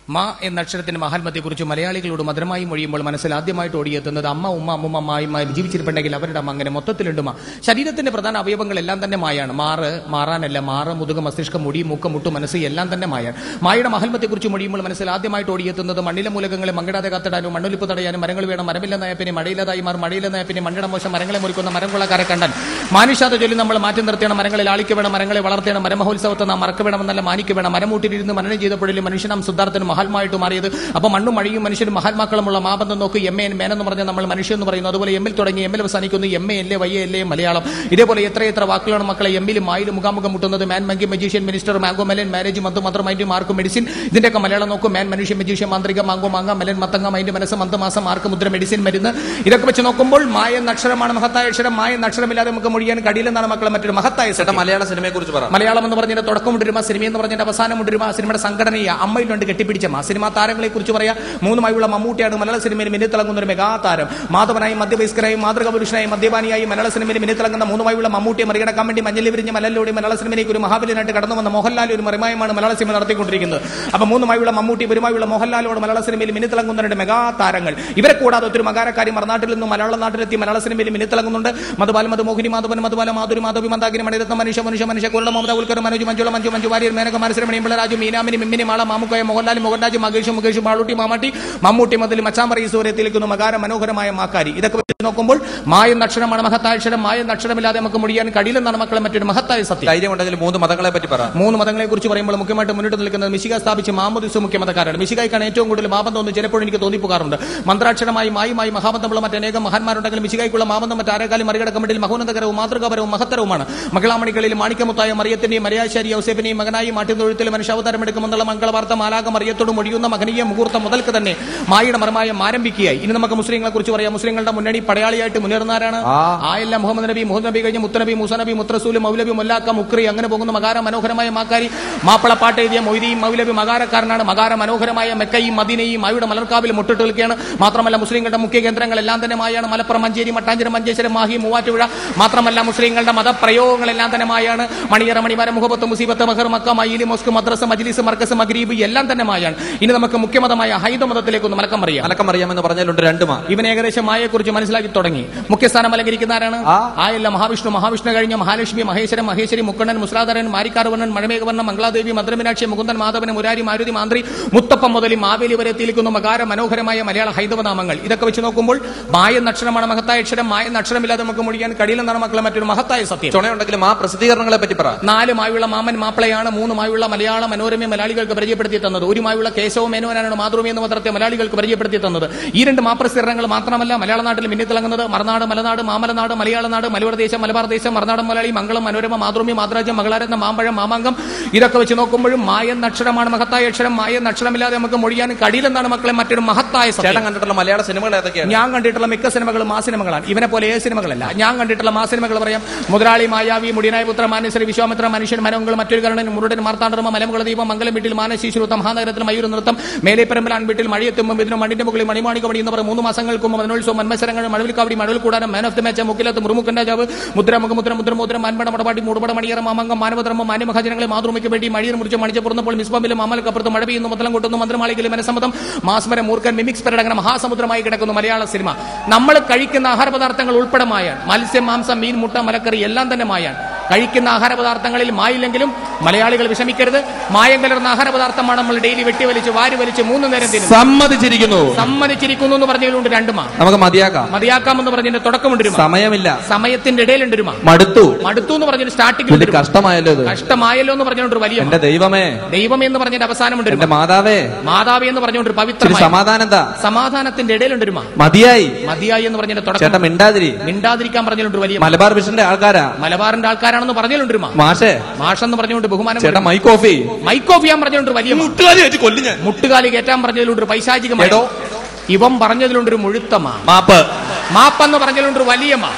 മാ എന്ന അക്ഷരത്തിന്റെ മഹാത്മത്തെക്കുറിച്ച് മലയാളികളോട് മധുരമായി മൊഴിയുമ്പോൾ മനസ്സിൽ ആദ്യമായിട്ട് ഓടിയെത്തുന്നത് അമ്മ ഉമ്മ അമ്മുമ്മ അമ്മായിമാർ ജീവിച്ചിരിപ്പുണ്ടെങ്കിൽ അവരുടെ അമ്മ അങ്ങനെ മൊത്തത്തിലുണ്ട് മാ. ശരീരത്തിന്റെ പ്രധാന അവയവങ്ങളെല്ലാം തന്നെ മായാണ്. മാറ് മാറാനല്ല മാറ് മുതുക മസ്തിഷ്കം മുടി മൂക്ക മുട്ടു മനസ്സ് എല്ലാം തന്നെ മായാണ്. മായയുടെ മഹാത്മത്തെക്കുറിച്ച് മൊഴിയുമ്പോൾ മനസ്സിൽ ആദ്യമായിട്ട് ഓടിയെത്തുന്നത് മണ്ണിലെ മൂലകങ്ങളെ മങ്ങിടാതെ കാത്തിടാനും മണ്ണൊലിപ്പ് തടയാനും മരങ്ങൾ വേണം മരമില്ലെന്നായ പിന്നെ മഴയില്ലാതായി മാറും മഴയില്ലെന്നായ പിന്നെ മണ്ണിട മോശം മരങ്ങളെ മുറിക്കുന്ന മരം കൊള്ളക്കാരെ കണ്ടാൽ. മാനുഷാത ജോലി നമ്മൾ മാറ്റി നിർത്തിയാണ് മരങ്ങളെ ലാളിക്ക് വേണം മരങ്ങളെ വളർത്തേണം മരമഹോത്സവത്തെ നാം മറക്ക വേണമെന്നല്ല മാനിക്ക് വേണം. മരമൂട്ടിലിരുന്ന് മനനം ചെയ്തപ്പോഴും മനുഷ്യനാം സിദ്ധാർത്ഥനും മഹാത്മായിട്ട് മാറിയത്. അപ്പോൾ മണ്ണും മഴയും മനുഷ്യരും മഹാത്മാക്കളുമുള്ള മാബന്ധം നോക്ക്. എം എൻ മേൻ എന്ന് പറഞ്ഞാൽ നമ്മൾ മനുഷ്യൻ എന്ന് പറയുന്നു. അതുപോലെ എമ്മിൽ തുടങ്ങി എമ്മിൽ അവസാനിക്കുന്നു. എം എ എല്ലേ വയ്യ എല്ലേ മലയാളം. ഇതേപോലെ എത്ര എത്ര വാക്കുകളാണ് മക്കളെ എമ്മിലും മായിലും മുഖാമുഖം മുട്ടുന്നത്? Man monkey magician minister mango melon marriage month മന്ത്രം മൈൻഡ് മാർക്ക് മെഡിസിൻ ഇതിന്റെയൊക്കെ മലയാളം നോക്കും. മാൻ മനുഷ്യ മജീഷ്യൻ മാന്ത്രിക മാങ്കോ മാങ്ങ മെലൻ മത്തങ്ങ മൈൻഡ് മനസ്സ് മന്ത് മാസം മാർക്ക് മുദ്ര മെഡിസിൻ മരുന്ന്. ഇതൊക്കെ വെച്ച് നോക്കുമ്പോൾ മായ നക്ഷരമാണ് അക്ഷരമാണ് മഹത്തായ അക്ഷരം. മായ നക്ഷരമില്ലാതെ അക്ഷരമില്ലാതെ നമുക്ക് മൊഴിയാൻ കഴിയില്ലെന്നാണ് മക്കളെ മറ്റൊരു മഹത്തായ സത്യം. മലയാള സിനിമയെ കുറിച്ച് പറയാം മലയാളം എന്ന് പറഞ്ഞതിന്റെ തുടക്കം കൊണ്ടിരുമ സിനിമ എന്ന് പറഞ്ഞതിന്റെ അവസാനം കൊണ്ടിരുമ സിനിമയുടെ സംഘടനയെ അമ്മയിലുണ്ട് കെട്ടിപ്പിടിച്ചമ്മ സിനിമാ താരങ്ങളെ കുറിച്ച് പറയാ. മൂന്നുമായുള്ള മമ്മൂട്ടിയാണ് മലയാള സിനിമയിൽ മിന്നിത്തിളങ്ങുന്ന ഒരു മെഗാ താരം. മാധവനായി മധ്യവയസ്കരായി മാതൃക പുരുഷനായി മദ്യപാനിയായി മലയാള സിനിമയിൽ മിന്നിത്തിളങ്ങുന്ന മൂന്നുമായുള്ള മമ്മൂട്ടിയെ മറികടക്കാൻ വേണ്ടി മഞ്ഞലി വിരിഞ്ഞ മലലോടി മലയാള സിനിമയിലേക്ക് ഒരു മഹാബലിനായിട്ട് കടന്നു വന്ന മോഹൻലാൽ ഒരു മറിമായമാണ് മലയാള സിനിമ നടത്തിക്കൊണ്ടിരിക്കുന്നത്. അപ്പൊ മൂന്നുമായുള്ള മമ്മൂട്ടി ഒരുമായുള്ള മോഹൻലാലോട് മലയാള സിനിമയിൽ മിന്നിത്തിളങ്ങുന്ന രണ്ട് മെഗാ താരങ്ങൾ. ഇവരെ കൂടാതെ ഒത്തിരി മകാരക്കാരി മറുനാട്ടിൽ നിന്നും മലയാള നാട്ടിലെത്തി മലയാള സിനിമയിൽ മിന്നിത്തിളങ്ങുന്നുണ്ട്. മധുബാല മധുമോഹിനി മാധവൻ മധുബാല മാധുരി മാധവി മന്ദാകിനി മണിരത്ന മനുഷ്യ മനുഷ്യ മനുഷ്യ കുരുള മമത ഉൽക്കർ മനോജ് മഞ്ജുള മഞ്ജു മഞ്ജു വാര്യർ മേനക മനസ്സരമണി രാജു മീനാമിനി മിമ്മിനി മാള മാമുക്കായ മോഹൻലാൽ മോഹൻരാജ് മകേഷ് മുകേഷ് മാളൂട്ടി മാമാട്ടി മമ്മൂട്ടി മുതൽ സൂര്യ തിളിക്കുന്നു മകാര മനോഹരമായ മാക്കാരി. ഇതൊക്കെ വെച്ച് നോക്കുമ്പോൾ മായ നക്ഷരമാണ് മഹത്തായ അക്ഷരം. മായ നക്ഷരമില്ലാതെ നമുക്ക് മുടിയാൻ കഴിയില്ലെന്നാണ് മക്കളെ മറ്റൊരു മഹത്തായ സത്യം. ധൈര്യം ഉണ്ടെങ്കിൽ മൂന്ന് മതങ്ങളെ പറ്റി പറയാം മൂന്ന് മതങ്ങളെ കുറിച്ച് പറയുമ്പോൾ മുഖ്യമായിട്ട് മുന്നിട്ട് നിൽക്കുന്നത് മിശിക സ്ഥാപിച്ച മാമോദിസ് മുഖ്യ മതക്കാരാണ്. മിശികായിക്കാണ് ഏറ്റവും കൂടുതൽ മാബന്ധം തോന്നുന്നു ചിലപ്പോൾ എനിക്ക് തോന്നിപ്പോകാറുണ്ട്. മന്ത്രാക്ഷരമായി മായുമായി മഹാബന്ധമുള്ള മറ്റനേകം മഹാന്മാരുണ്ടെങ്കിലും മിശികായ്ക്കുള്ള മാബന്ധം മറ്റാരെക്കാളും മറികടക്കാൻ വേണ്ടി മഹോന്നതകരവും മാതൃകാപരവും മഹത്തരവുമാണ്. മകളാമണികളിൽ മാണിക്കമുത്തായ മറിയത്തിന്റെയും മര്യാശാരി ഔസേപ്പിനെയും മകനായി മാട്ടിത്തൊഴുത്തിൽ മനുഷ്യാവതാരം എടുക്കുമെന്നുള്ള മംഗളവാർത്ത മാലാക മറിയത്തോട് മുടിയുന്ന മകനീയ മുഹൂർത്തം മുതൽക്ക് തന്നെ മായയുടെ മർമായം ആരംഭിക്കുകയായി. ഇനി നമുക്ക് മുസ്ലിങ്ങളെ കുറിച്ച് പറയാം. മുസ്ലിങ്ങളുടെ മുന്നണി പടയാളിയായിട്ട് മുന്നേറുന്നവരാണ്. ആയല്ല മുഹമ്മദ് നബി മുഹമ്മദ് നബി കഴിഞ്ഞ് മുത്തനബി മുസനബി മുത്രസൂൽ മൗലബി മുല്ലാക്ക മുക്രി അങ്ങനെ പോകുന്ന മകാര മനോഹരമായ മാക്കാരി മാപ്പിളപ്പാട്ട് എഴുതിയ മൊയ്തിയും മൗലബി മകാരക്കാരനാണ്. മകാര മനോഹരമായ മെക്കയും മദീനയും മായയുടെ മലർക്കാവിൽ മുട്ടിട്ട് നിൽക്കുകയാണ് മാത്രമല്ല മുസ്ലിങ്ങളുടെ മുഖ്യ കേന്ദ്രങ്ങൾ എല്ലാം തന്നെ മായാണ്. മലപ്പുറം മഞ്ചേരി മട്ടാഞ്ചേരി മഞ്ചേശ്വരം മാഹി മൂവാറ്റുപുഴ. മാത്രമല്ല മുസ്ലിങ്ങളുടെ മതപ്രയോഗങ്ങളെല്ലാം തന്നെ മായാണ്. മണിയറ മണിമാര മുഹബത്ത് മുസീബത്ത് മഹർ മക്ക മയിലി മോസ്ക് മദ്രസ മജ്ലിസ് മർക്കസ് മഗ്രീബ് എല്ലാം തന്നെ മായാണ്. ഇനി നമുക്ക് മുഖ്യമതമായ ഹൈദ മതത്തിലേക്ക് ഒന്ന് മലക്കം അറിയാം മലക്കം അറിയാമെന്ന് പറഞ്ഞാലുണ്ട് രണ്ട് മാ. ഇവൻ ഏകദേശം മായയെ കുറിച്ച് മനസ്സിലാക്കി തുടങ്ങി. മുഖ്യസ്ഥാനം അലങ്കരിക്കുന്ന ആരാണ്? ആയല്ല മഹാവിഷ്ണു. മഹാവിഷ്ണു കഴിഞ്ഞ മഹാലക്ഷ്മി മഹേശ്വരൻ മഹേശ്വരി മുക്കണ്ണൻ മുസ്ലാധരൻ മാരിക്കാർവണ്ണൻ മഴമേഘവർണൻ മംഗളാദേവി മദ്രമീനാക്ഷി മുകുന്ദൻ മാധവൻ മുരാരി മാരുതി മാന്ത്രി മുത്തപ്പം മുതൽ മാവേലി വരെ എത്തിയിരിക്കുന്ന. മകാര മനോഹരമായ മലയാള ഹൈദവ നാമങ്ങൾ. ഇതൊക്കെ വെച്ച് നോക്കുമ്പോൾ മായ നക്ഷരമാണ് മഹത്തായ അക്ഷരം. മായ നക്ഷരമില്ലാതെ നമുക്ക് മുടിക്കാൻ കഴിയില്ലെന്നാണ് മക്കളെ മറ്റൊരു മഹത്തായ സത്യം. ചുണയുണ്ടെങ്കിലും ആ പ്രസിദ്ധീകരണങ്ങളെ പറ്റി പറ. നാല് മായുള്ള മാമൻ മാപ്പിളയാണ് മൂന്ന് മായുള്ള മലയാള മനോരമ മലയാളികൾക്ക് പരിചയപ്പെടുത്തി തന്നത്. ഒരു മായുള്ള കേശവ മേനോനാണ് മാതൃമി എന്ന പത്രത്തെ മലയാളികൾക്ക് പരിചയപ്പെടുത്തി തന്നത്. ഈ രണ്ട് മാപ്രസിദ്ധങ്ങൾ മാത്രമല്ല മലയാള നാട്ടിൽ മിന്നിത്തിളങ്ങുന്നത് മറുനാട് മലനാട് മാമലനാട് മലയാളനാട് മലയോര ദേശം മലബാർ ദേശം മറുനാടൻ മലയാളി മംഗളം മനോരമ മാതൃമി മാതൃരാജ്യം മകളാരത്ന മാമ്പഴം മാമാങ്കം ഇതൊക്കെ വെച്ച് നോക്കുമ്പോഴും മായ അക്ഷരമാണ് മഹത്തായ അക്ഷരം. മായ അക്ഷരമില്ലാതെ നമുക്ക് മൊഴിയാൻ കഴിയില്ലെന്നാണ് മക്കളെ മറ്റൊരു മഹത്തായ ചേട്ടൻ കണ്ടിട്ടുള്ള മലയാള സിനിമകൾ ഏതൊക്കെയാണ്? ഞാൻ കണ്ടിട്ടുള്ള മിക്ക സിനിമകളും ആ സിനിമകളാണ്. ഇവനെ പോലെ ഏത് സിനിമകളല്ല. ഞാൻ കണ്ടിട്ടുള്ള ആ സിനിമകൾ പറയാം. മുതലാളി മായാവി മുടിയനായ പുത്ര മാനേശ്വരി വിശ്വാമിത്ര മനുഷ്യൻ മനോങ്ങൾ മറ്റൊരു കരണൻ മുരുടൻ മാർത്താണ്ഡർമ്മ മലമുകള ദീപം മംഗലം വീട്ടിൽ മാനശീശ്വരത്തം മഹാനഗരത്തിൽ മയൂർ നൃത്തം. മേലെ പരമ്പരാൻ വീട്ടിൽ മഴയെത്തുമ്പോൾ ഇതിന് മണ്ണിന്റെ മുകളിൽ മണിമാണിക മണി എന്ന് പറയും മൂന്ന് മാസങ്ങൾക്ക് മുമ്പ് മനോത്സവം മന്മത്സരങ്ങൾ മഴവിൽ കാവടി മഴവിൽ കൂടാനും മാൻ ഓഫ് ദ മാച്ച് മുക്കിലത്ത് മുറുമുക്കൻ രാജാവ് മുദ്രമുഖ മുദ്ര മുദ്ര മുദ്ര മാൻപട മടപാടി മൂടുപട മണിയറ മാമംഗം മാനവധർമ്മം മാന്യമഹാജനങ്ങളെ മാതൃമയ്ക്ക് വേണ്ടി മഴയിൽ മുറിച്ച് മണിച്ച് പുറന്നപ്പോൾ മിസ്ബാമിലെ മാമലക്കപ്പുറത്ത് മഴ പെയ്യുന്നു മുതലം കൊട്ടുന്നു മന്ത്രമാളികളിൽ മനസമ്മതം മാസ്മര മൂർഖൻ മിമിക്സ് പരടങ്ങനെ മഹാസമുദ്രമായി കിടക്കുന്നു മലയാള സിനിമ. നമ്മൾ കഴിക്കുന്ന ആഹാര പദാർത്ഥങ്ങൾ ഉൾപ്പെടെ മായാണ് മത്സ്യം മാംസം മീൻ മുട്ട മലക്കറി എല്ലാം തന്നെ മായാണ് കഴിക്കുന്ന ആഹാര പദാർത്ഥങ്ങളിൽ മായില്ലെങ്കിലും മലയാളികൾ വിഷമിക്കരുത്. മായം കലർന്ന ആഹാര പദാർത്ഥമാണ് നമ്മൾ ഡെയിലി വെട്ടിവലിച്ച് വാരി വലിച്ച് മൂന്ന് നേരം തിന്നും സമ്മതിച്ചിരിക്കുന്നു. സമ്മതിച്ചിരിക്കുന്നു എന്ന് പറഞ്ഞതിലുണ്ട് രണ്ടുമാ നമുക്ക് മതിയാക്കാം. മതിയാക്കാമെന്ന് പറഞ്ഞതിന്റെ തുടക്കമുണ്ട്. സമയമില്ല. സമയത്തിന്റെ ഇടയിലുണ്ട് ഒരു മടുത്തു. മടുത്തു എന്ന് പറഞ്ഞൊരു സ്റ്റാർട്ടിംഗ് കഷ്ടമായല്ലോ കഷ്ടമായല്ലോ എന്ന് പറഞ്ഞുകൊണ്ട് വലിയ ദൈവമേ എന്റെ ദൈവമേ. ദൈവം എന്ന് പറഞ്ഞതിന്റെ അവസാനമുണ്ട് എന്റെ. മാതാവേ. മാതാവി എന്ന് പറഞ്ഞുകൊണ്ട് പവിത്ര സമാധാനം എന്താ? സമാധാനത്തിന്റെ ഇടയിലുണ്ട് ഒരു മതിയായി. മതിയായി എന്ന് പറഞ്ഞതിന്റെ തുടക്കം. മിണ്ടാതിരി. മിണ്ടാതിരിക്കാൻ പറഞ്ഞിട്ടുണ്ട് വലിയ മലബാർ മിഷന്റെ ആൾക്കാരാ. മലബാറിന്റെ ആൾക്കാരാണെന്ന് പറഞ്ഞതിലുണ്ട് പറഞ്ഞിട്ടുണ്ട് മാ. മാഷേ. മാഷെന്ന് പറഞ്ഞുകൊണ്ട് ബഹുമാനം ചേട്ടാ മൈക്ക് ഓഫ്. മൈക്ക് ഓഫ് ചെയ്യാൻ പറഞ്ഞുകൊണ്ട് വലിയ മുട്ടുകാലി വെച്ച് കൊല്ലും ഞാൻ. മുട്ടുകാലി കയറ്റാൻ പറഞ്ഞതിലുണ്ട് പൈശാചികമായ. ഇവൻ പറഞ്ഞതിലുണ്ട് ഒരു മുഴുത്തമാ മാപ്പ്. മാപ്പെന്ന് പറഞ്ഞതിലുണ്ട് വലിയ മാ.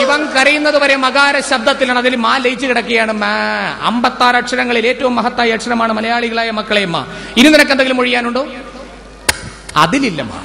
ഇവൻ കരയുന്നത് വരെ മകാര ശബ്ദത്തിലാണ്. അതിൽ മാ ലയിച്ചു കിടക്കുകയാണ് മാ. അമ്പത്താറ് അക്ഷരങ്ങളിൽ ഏറ്റവും മഹത്തായ അക്ഷരമാണ് മലയാളികളായ മക്കളെ മാ. ഇനി നിനക്ക് എന്തെങ്കിലും ഒഴിയാനുണ്ടോ അതിലില്ല മാ.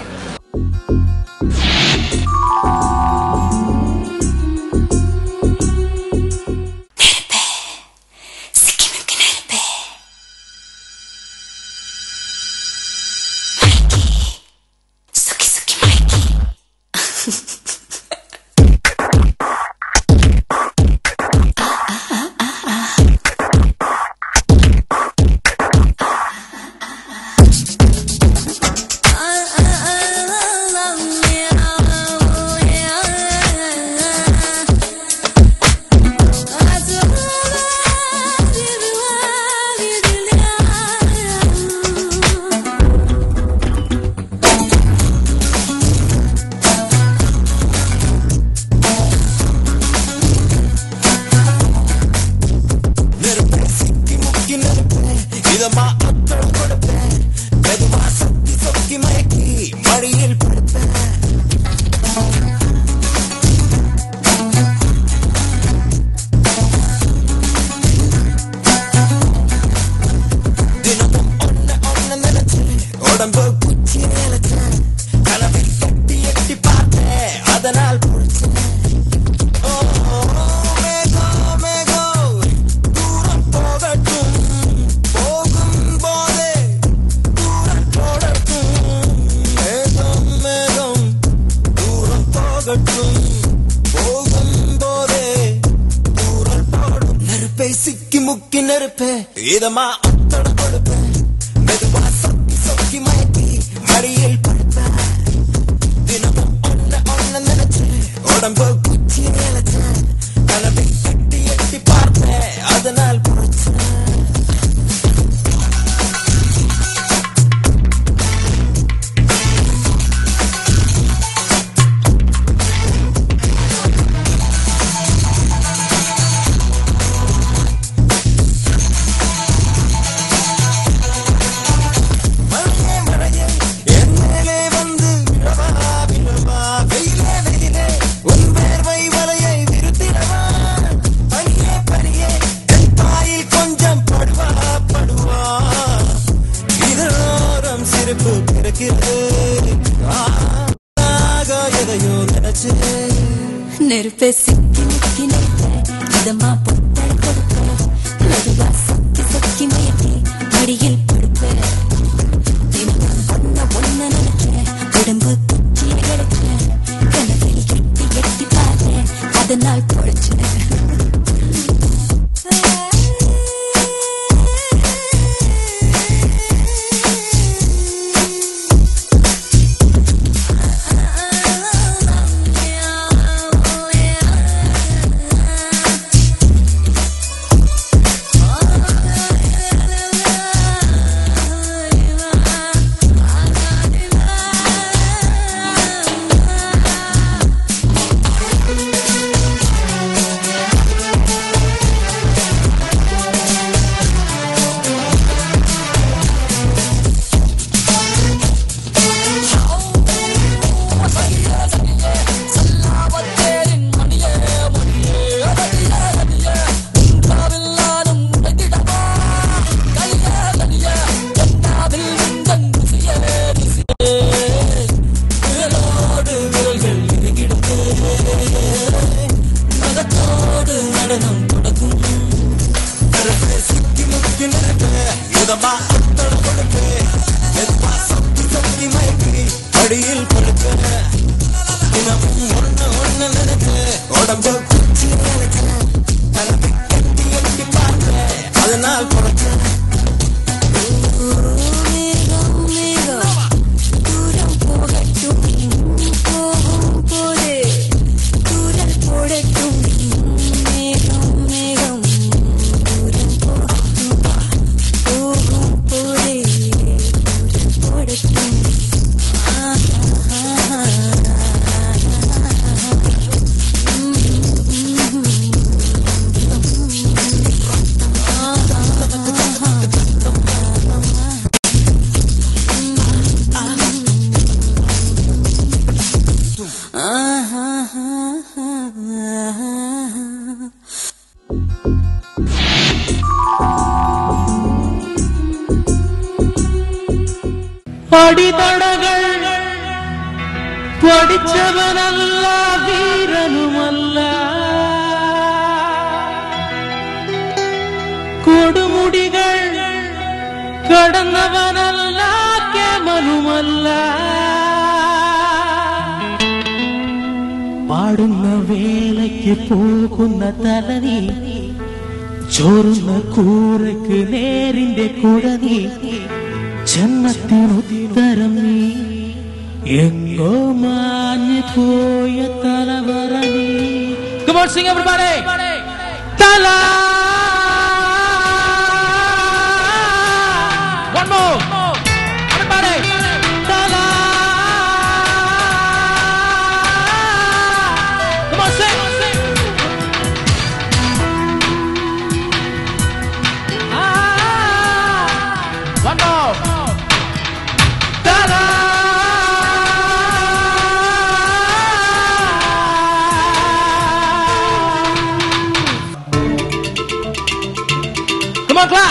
പിറന്നവനല്ല കേമനുമല്ല പാടുന്ന വേലയ്ക്ക് പോകുന്ന തലനീ ചോറുന്ന കൂറയ്ക്ക് നേരിന്റെ കുടനീ ജന്മത്തിനുത്തരം നീ എങ്ങോ മാഞ്ഞു പോയ തലവറ നീ Come on, sing everybody! más claro.